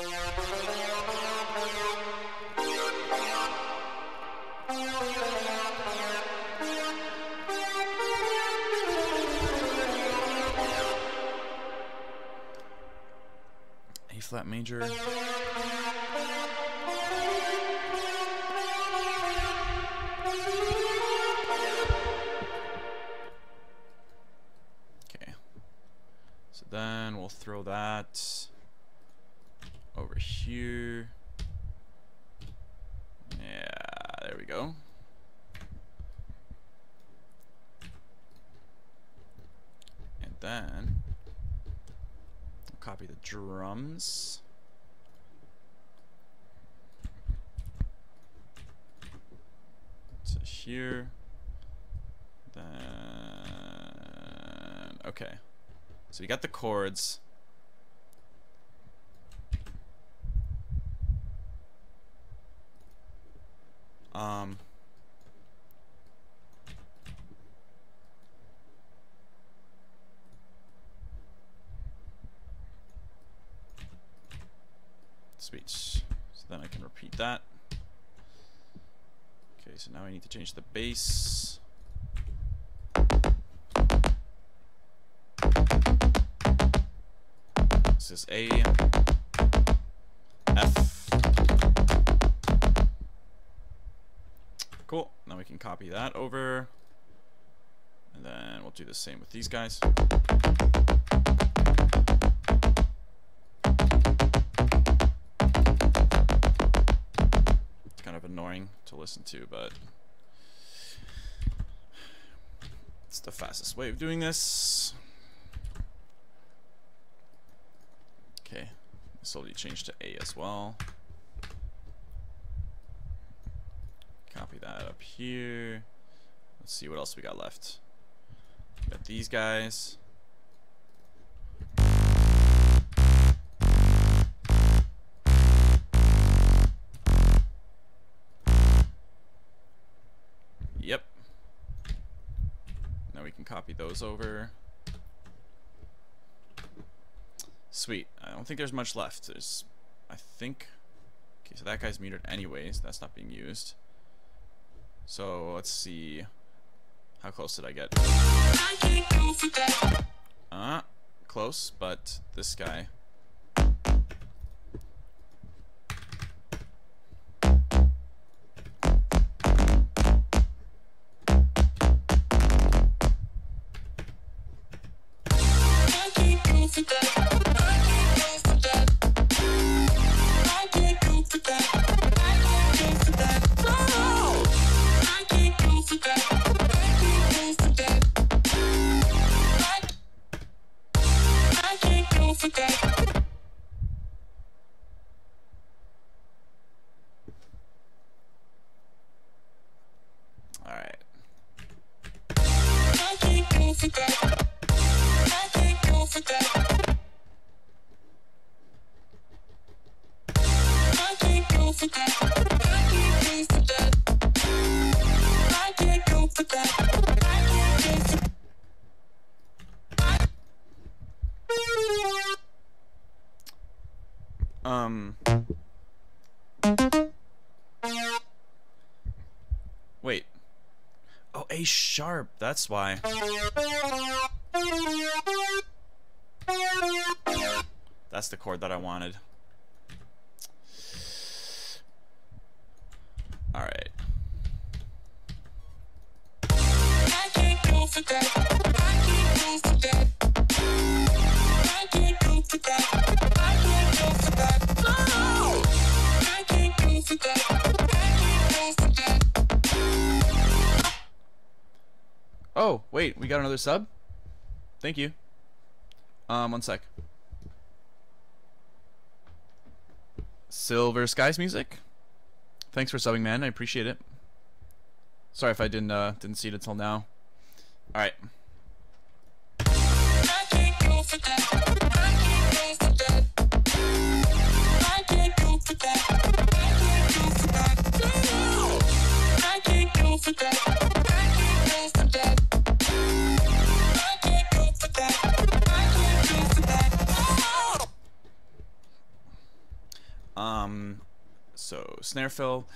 A flat major. Throw that over here. Yeah, there we go. And then copy the drums. Here. Then okay. So you got the chords. Um Sweet. So then I can repeat that. Okay, so now I need to change the bass. A, F. Cool. Now we can copy that over. And then we'll do the same with these guys. It's kind of annoying to listen to, but it's the fastest way of doing this. Okay, be changed to A as well. Copy that up here. Let's see what else we got left. We got these guys. Yep. Now we can copy those over. Sweet. I don't think there's much left. There's, I think. Okay, so that guy's muted anyways. That's not being used. So let's see. How close did I get? Uh, close, but this guy. Wait. Oh, A sharp. That's why. That's the chord that I wanted. All right. Oh, wait, we got another sub? Thank you. Um, one sec. Silver Skies Music. Thanks for subbing, man. I appreciate it. Sorry if I didn't uh, didn't see it until now. All right. Um, so snare fill,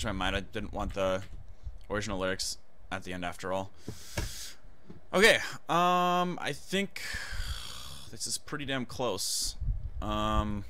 changed my mind. I didn't want the original lyrics at the end after all. Okay, um, I think this is pretty damn close. Um,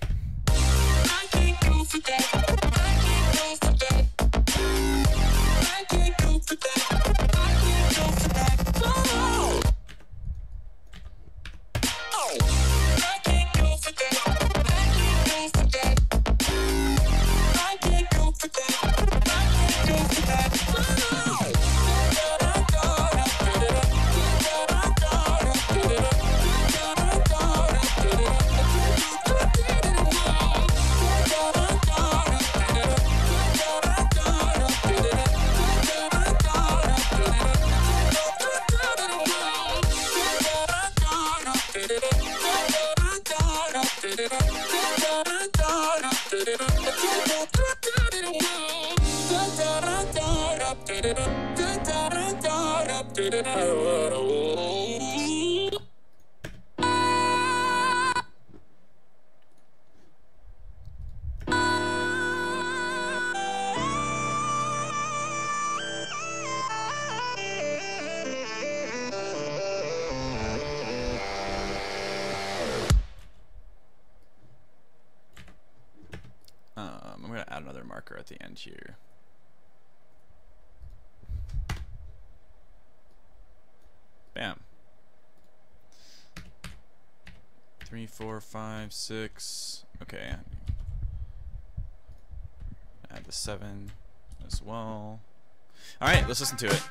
four, five, six. Okay. Add the seven as well. All right, let's listen to it.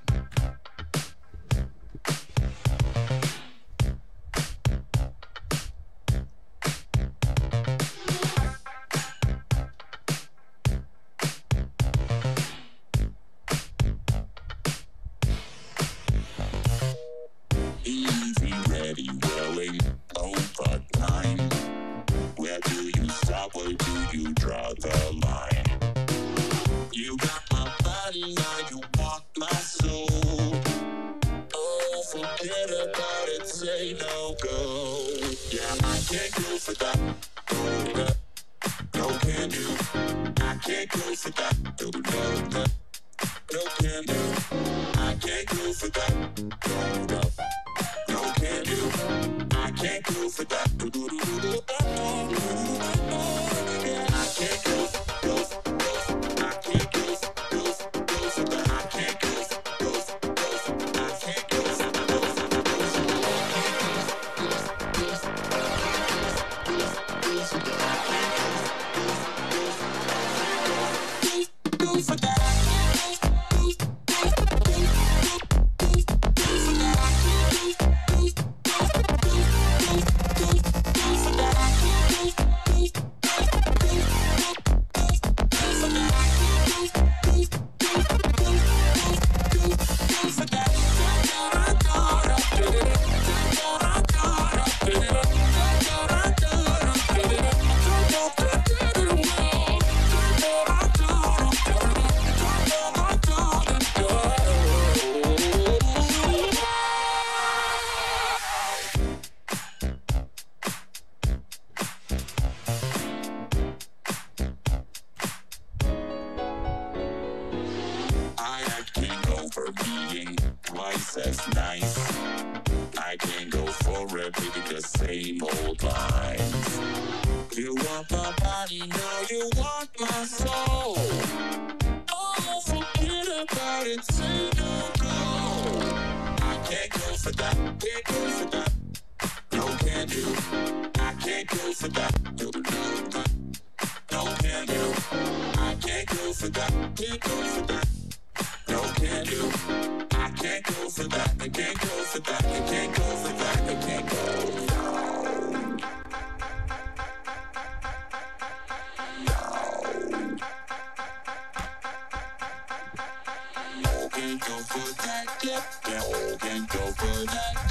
get down and go for that.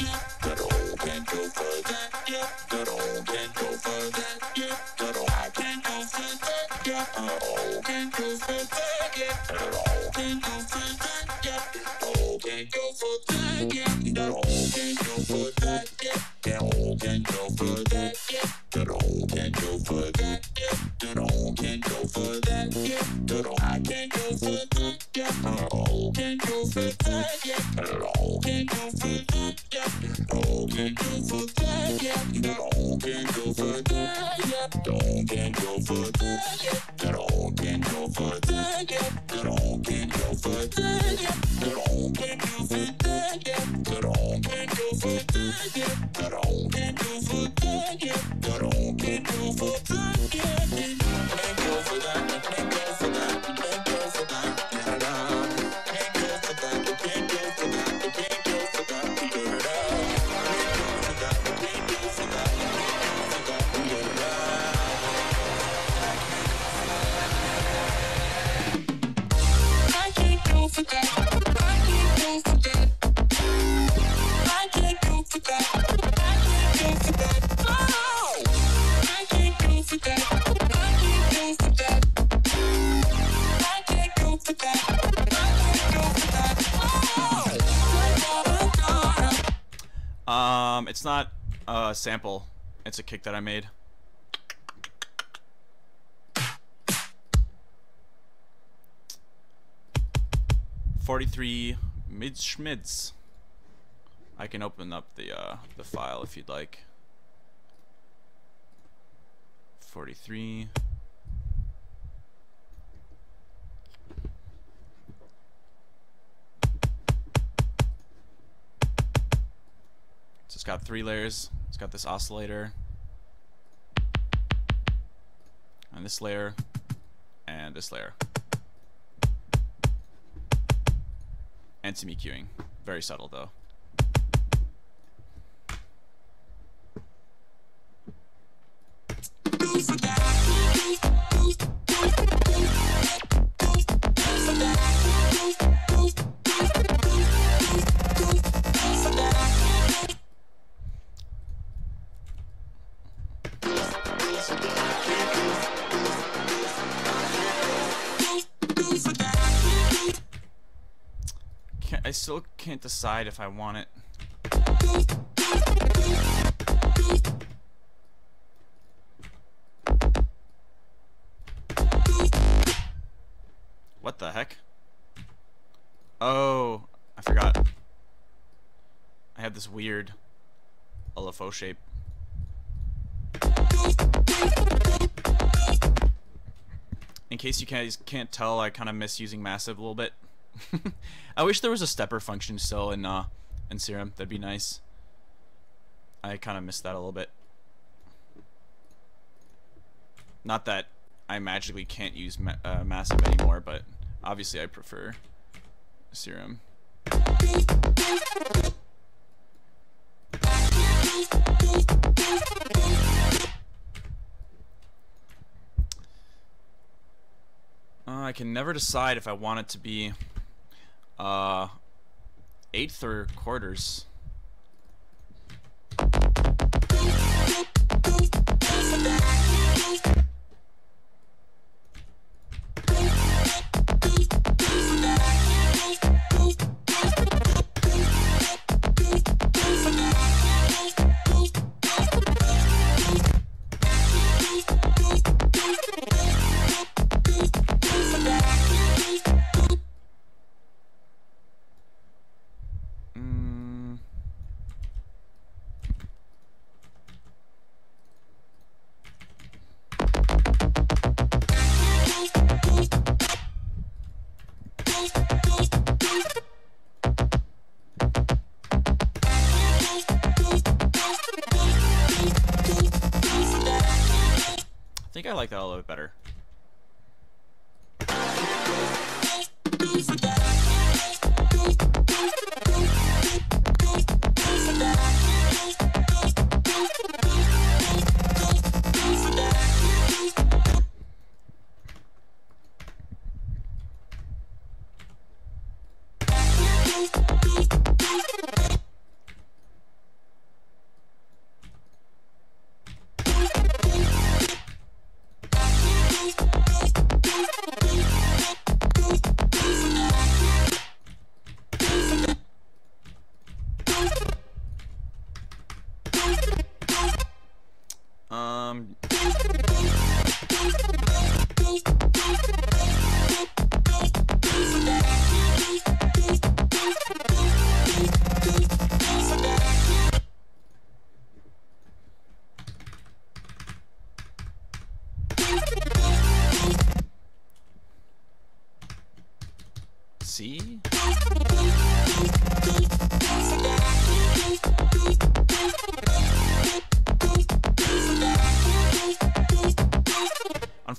sample. It's a kick that I made. Forty-three mid schmids. I can open up the uh, the file if you'd like. Forty-three. So it's got three layers. It's got this oscillator and this layer and this layer. And semi queuing. Very subtle though. I still can't decide if I want it. What the heck? Oh, I forgot. I have this weird LFO shape. In case you guys can't tell, I kind of miss using massive a little bit. I wish there was a stepper function still in uh, in Serum. That'd be nice. I kind of missed that a little bit. Not that I magically can't use ma uh, massive anymore, but obviously I prefer Serum. Uh, I can never decide if I want it to be uh, eighth or quarters. Like that a little bit better.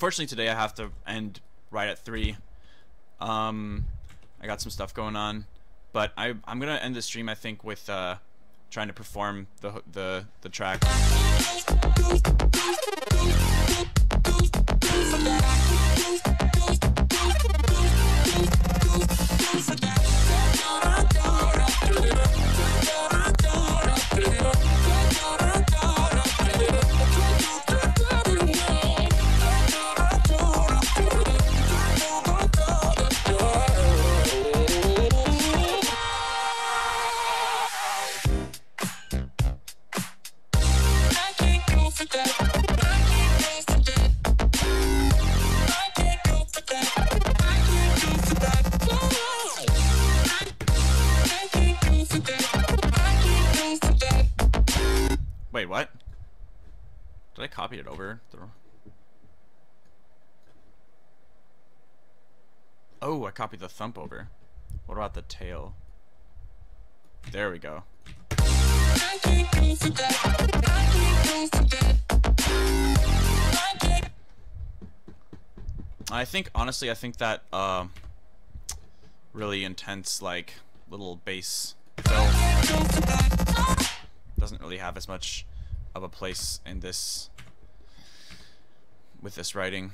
Unfortunately, today I have to end right at three. Um, I got some stuff going on, but I I'm gonna end the stream I think with uh, trying to perform the the the track. Copy it over? Oh, I copied the thump over. What about the tail? There we go. I think honestly, I think that uh, really intense like little bass doesn't really have as much of a place in this with this writing.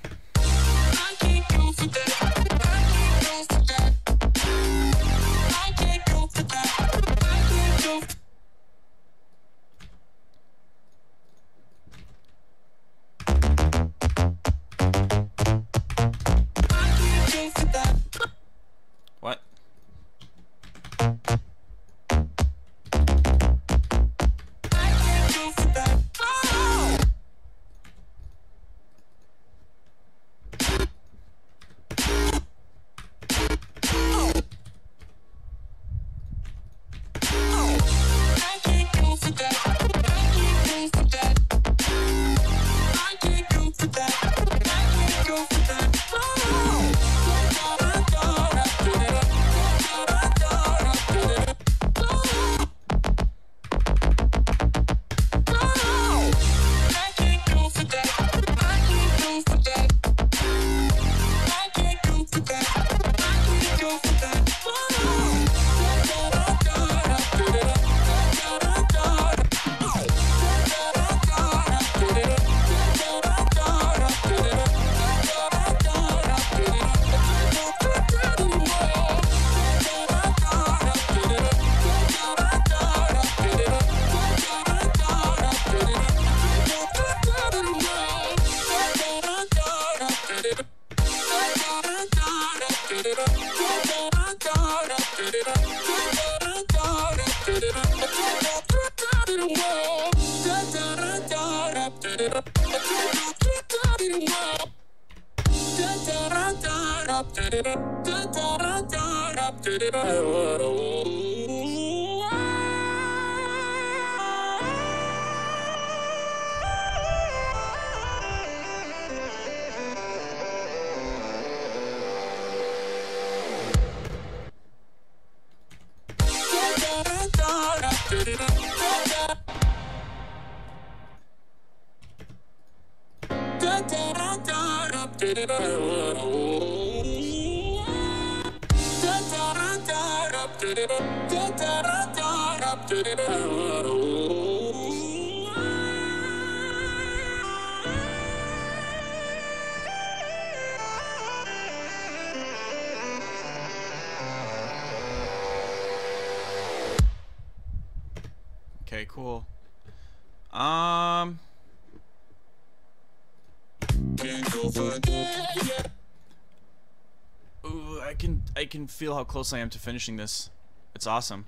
Feel how close I am to finishing this. It's awesome.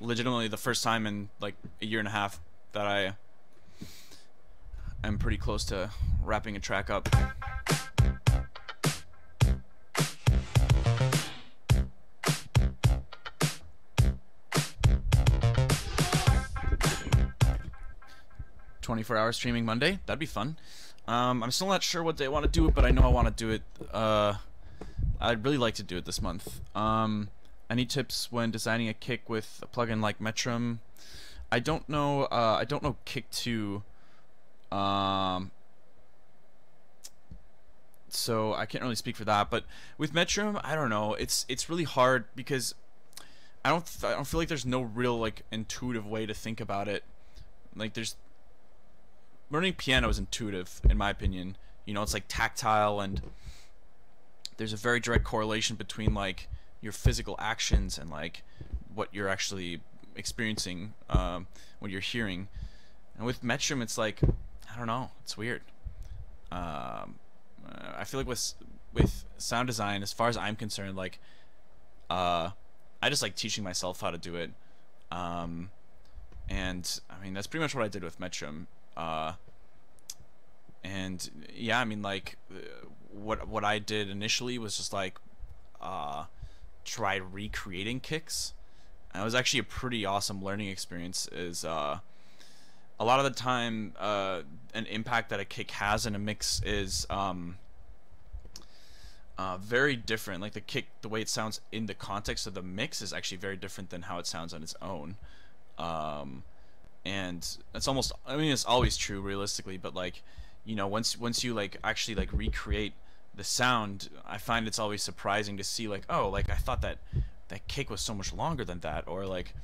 Legitimately, the first time in like a year and a half that I am pretty close to wrapping a track up. 24 hour streaming Monday. That'd be fun. Um, I'm still not sure what they want to do it, but I know I want to do it. Uh, I'd really like to do it this month. Um, any tips when designing a kick with a plugin like Metrum? I don't know. Uh, I don't know Kick 2. Um, so I can't really speak for that. But with Metrum, I don't know. It's it's really hard because I don't I don't feel like there's no real like intuitive way to think about it. Like there's learning piano is intuitive in my opinion. You know, it's like tactile and there's a very direct correlation between like your physical actions and like what you're actually experiencing um, when you're hearing. And with Metrum, it's like I don't know, it's weird. Um, uh, I feel like with with sound design, as far as I'm concerned, like uh, I just like teaching myself how to do it. Um, and I mean that's pretty much what I did with Metrum. Uh, and yeah, I mean, like, uh, what what I did initially was just like, uh, try recreating kicks. And it was actually a pretty awesome learning experience. Is uh, a lot of the time, uh, an impact that a kick has in a mix is um, uh, very different. Like the kick, the way it sounds in the context of the mix is actually very different than how it sounds on its own. Um, and it's almost I mean it's always true realistically, but like you know once once you like actually like recreate the sound, I find it's always surprising to see like oh like I thought that that kick was so much longer than that or like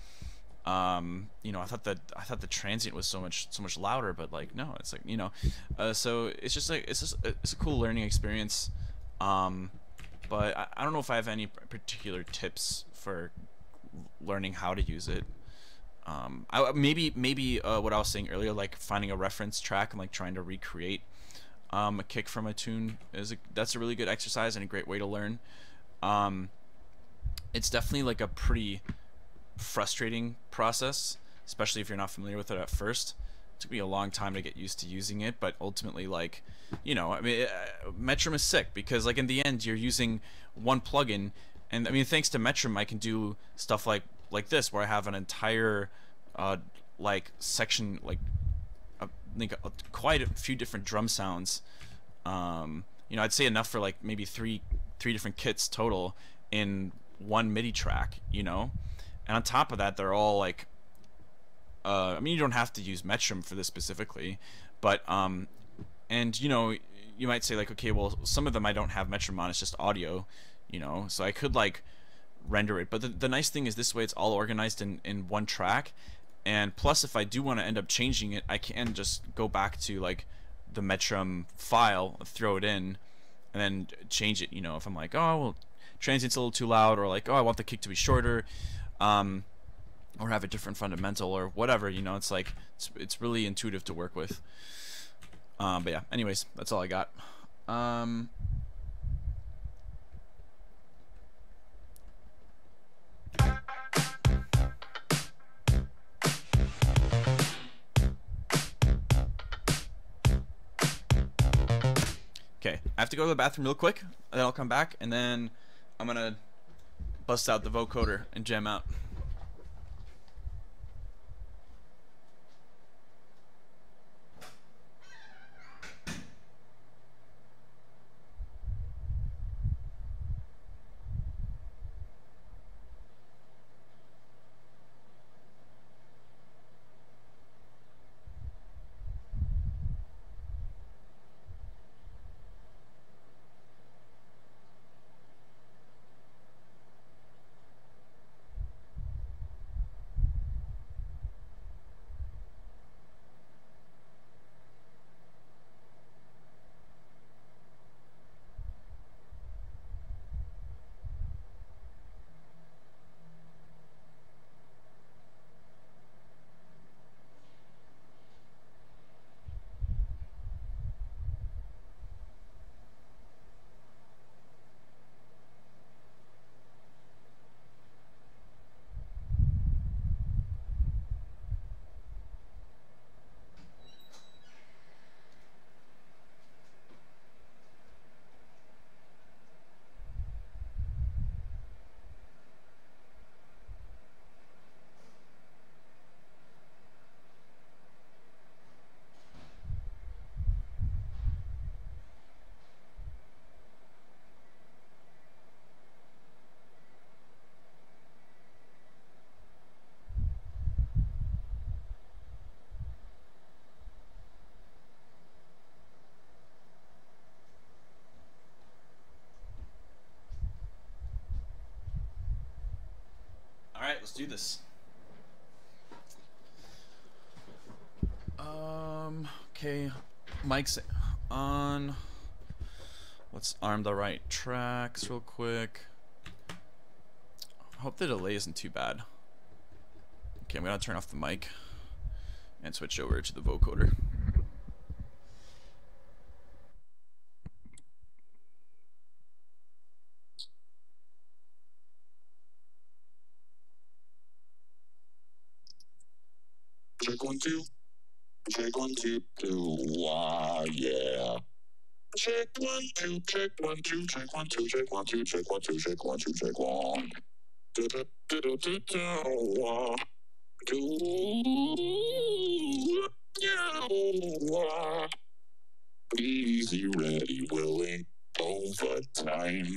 um you know I thought that I thought the transient was so much so much louder but like no it's like you know uh, so it's just like it's just it's a cool learning experience um but I, I don't know if I have any particular tips for learning how to use it. Um, I, maybe maybe uh, what I was saying earlier, like finding a reference track and like trying to recreate um, a kick from a tune is a, that's a really good exercise and a great way to learn. Um, it's definitely like a pretty frustrating process, especially if you're not familiar with it at first. It took me a long time to get used to using it, but ultimately, like, you know, I mean, uh, Metrum is sick because, like, in the end, you're using one plugin, and I mean, thanks to Metrum, I can do stuff like like this where I have an entire uh, like section like think uh, quite a few different drum sounds. Um, you know, I'd say enough for like maybe three three different kits total in one MIDI track. You know, and on top of that, they're all like. Uh, I mean, you don't have to use Metrum for this specifically, but um, and you know, you might say like, okay, well, some of them I don't have Metrum on; it's just audio, you know, so I could like render it. But the, the nice thing is this way it's all organized in, in one track. And plus, if I do want to end up changing it, I can just go back to like the Metrum file, throw it in, and then change it. You know, if I'm like, oh, well, transient's a little too loud, or like, oh, I want the kick to be shorter, um, or have a different fundamental, or whatever. You know, it's like it's, it's really intuitive to work with. Um, but yeah, anyways, that's all I got. Um, Okay, I have to go to the bathroom real quick, then I'll come back, and then I'm gonna bust out the vocoder and jam out. Let's do this. Um, okay. Mic's on. Let's arm the right tracks real quick. Hope the delay isn't too bad. Okay, I'm gonna turn off the mic and switch over to the vocoder. Check one, two. Check one, two, two. Wah, yeah. Check one, two, check one, two, check one, two, check one, two, check one, two, check one, two, check one. Do, do, do, do, do, do, yeah. Easy, ready, willing, overtime.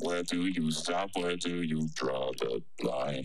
Where do you stop? Where do you draw the line?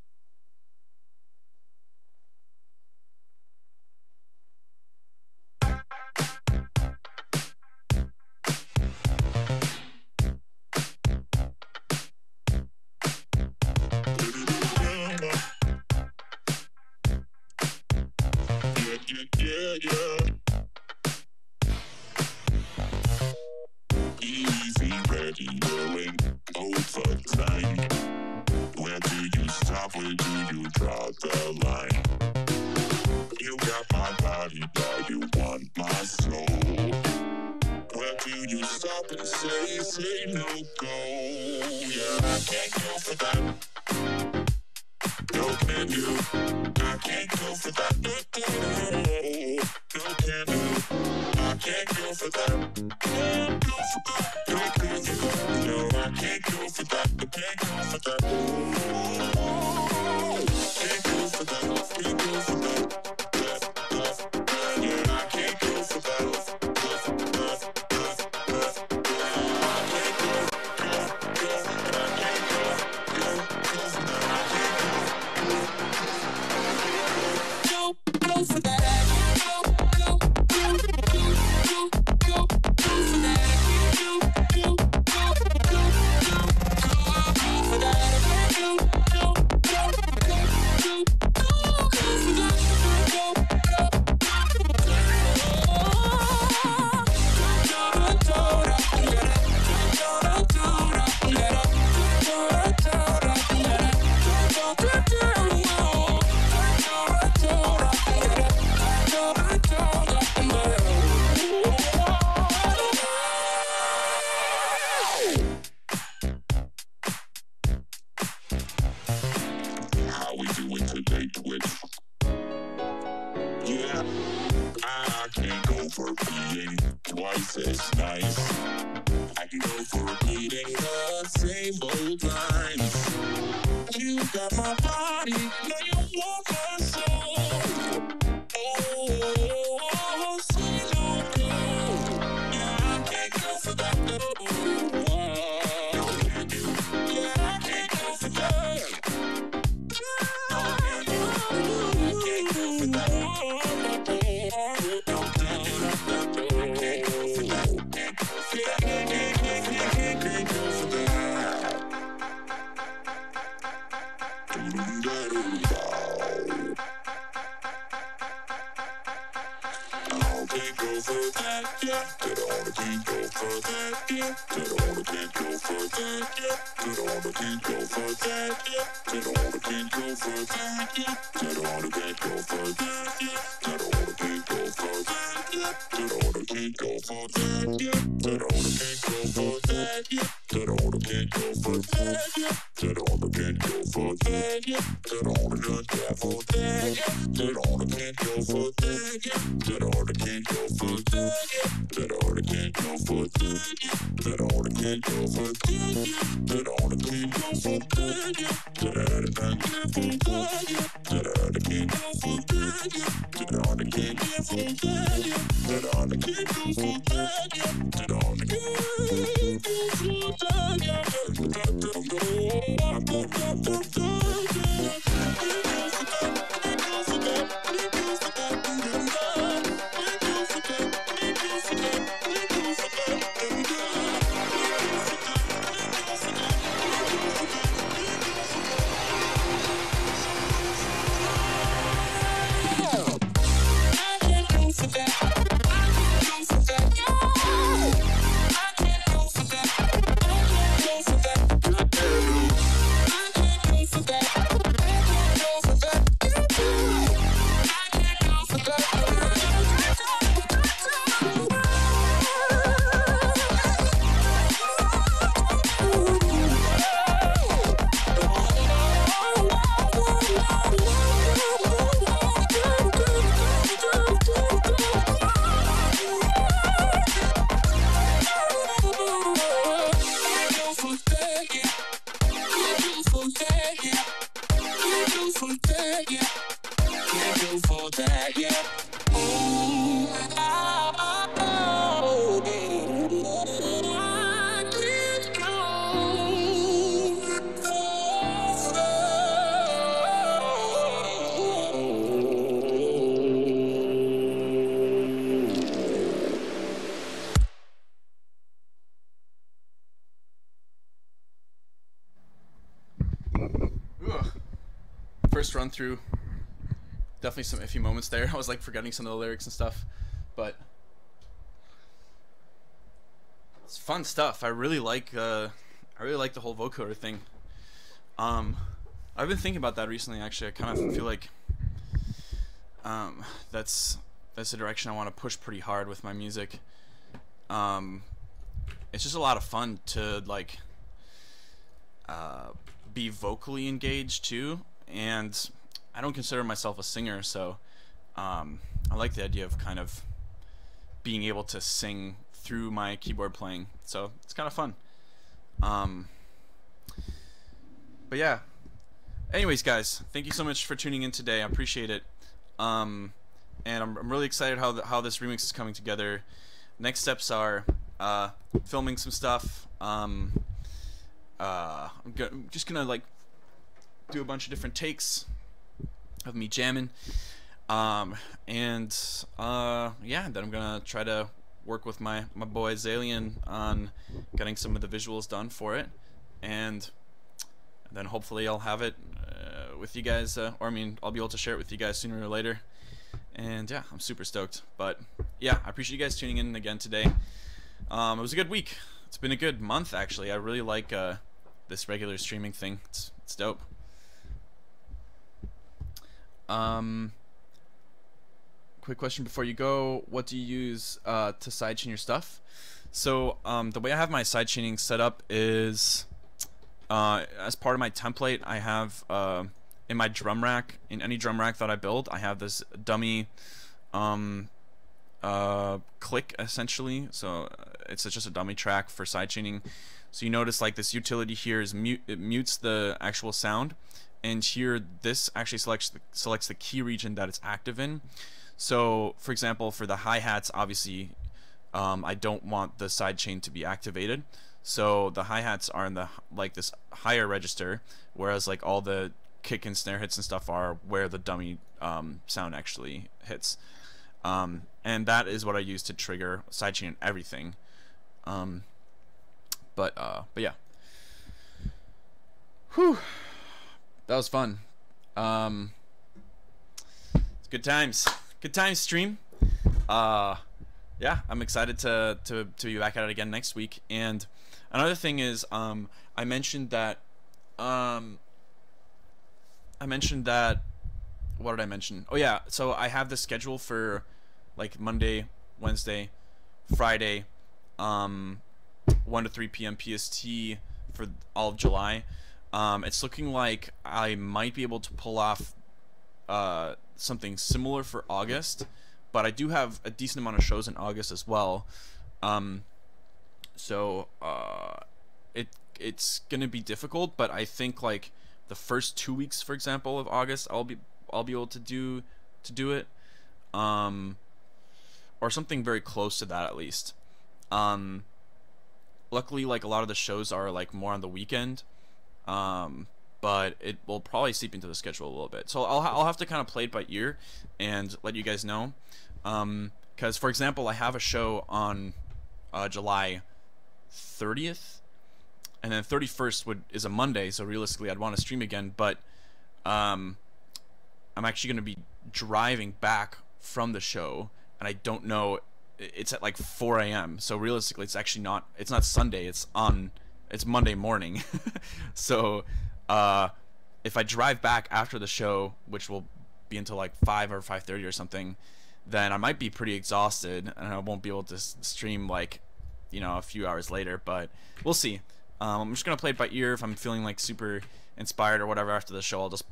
Ooh. Through, definitely some iffy moments there. I was like forgetting some of the lyrics and stuff, but it's fun stuff. I really like, uh, I really like the whole vocoder thing. Um, I've been thinking about that recently. Actually, I kind of feel like um, that's that's the direction I want to push pretty hard with my music. Um, it's just a lot of fun to like uh, be vocally engaged too, and I don't consider myself a singer, so um, I like the idea of kind of being able to sing through my keyboard playing. So it's kind of fun. Um, but yeah. Anyways, guys, thank you so much for tuning in today. I appreciate it. Um, and I'm, I'm really excited how the, how this remix is coming together. Next steps are uh, filming some stuff. Um, uh, I'm, go- I'm just gonna like do a bunch of different takes of me jamming. Um, and uh, yeah, then I'm gonna try to work with my my boy Zalian on getting some of the visuals done for it, and then hopefully I'll have it uh, with you guys, uh, or I mean I'll be able to share it with you guys sooner or later. And yeah, I'm super stoked. But yeah, I appreciate you guys tuning in again today. Um, it was a good week. It's been a good month actually. I really like uh, this regular streaming thing. It's it's dope. Um, quick question before you go: What do you use uh, to sidechain your stuff? So um, the way I have my sidechaining set up is, uh, as part of my template, I have uh, in my drum rack, in any drum rack that I build, I have this dummy um, uh, click essentially. So uh, it's just a dummy track for sidechaining. So you notice like this utility here is mute. It mutes the actual sound, and here this actually selects the, selects the key region that it's active in. So for example, for the hi hats, obviously, um, I don't want the sidechain to be activated. So the hi hats are in the like this higher register, whereas like all the kick and snare hits and stuff are where the dummy um, sound actually hits. Um, and that is what I use to trigger sidechain and everything. Um, but uh, but yeah. Whew. That was fun. Um, it's good times. Good times stream. Uh, yeah, I'm excited to, to, to be back at it again next week. And another thing is, um, I mentioned that, um, I mentioned that, what did I mention? Oh yeah, so I have the schedule for like Monday, Wednesday, Friday, um, 1 to 3 p.m. PST for all of July. Um, it's looking like I might be able to pull off uh, something similar for August, but I do have a decent amount of shows in August as well. Um, so uh, it it's gonna be difficult, but I think like the first two weeks, for example, of August, I'll be I'll be able to do to do it, um, or something very close to that at least. Um, luckily, like a lot of the shows are like more on the weekend, um, but it will probably seep into the schedule a little bit. So I'll I'll have to kind of play it by ear and let you guys know. Um, because for example, I have a show on uh, July 30th, and then 31st would is a Monday. So realistically, I'd want to stream again, but um, I'm actually going to be driving back from the show, and I don't know. It's at like 4 a.m. So realistically, it's actually not. It's not Sunday. It's on. It's Monday morning. so uh, if I drive back after the show, which will be until like 5 or 5:30 or something, then I might be pretty exhausted, and I won't be able to stream like, you know, a few hours later. But we'll see. Um, I'm just gonna play it by ear. If I'm feeling like super inspired or whatever after the show, I'll just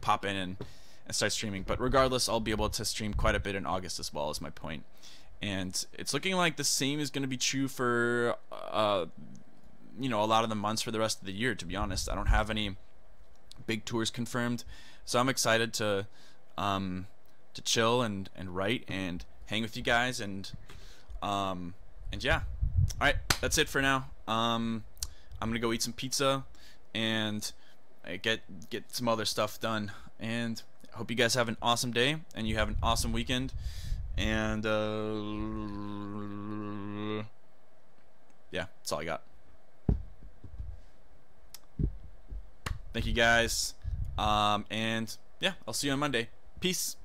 pop in and and start streaming. But regardless, I'll be able to stream quite a bit in August as well. Is my point. And it's looking like the same is going to be true for, uh, you know, a lot of the months for the rest of the year. To be honest, I don't have any big tours confirmed, so I'm excited to, um, to chill and and write and hang with you guys and, um, and yeah. All right, that's it for now. Um, I'm gonna go eat some pizza and uh, get get some other stuff done and I hope you guys have an awesome day and you have an awesome weekend. And uh, yeah, that's all I got. Thank you guys. Um, and yeah, I'll see you on Monday. Peace.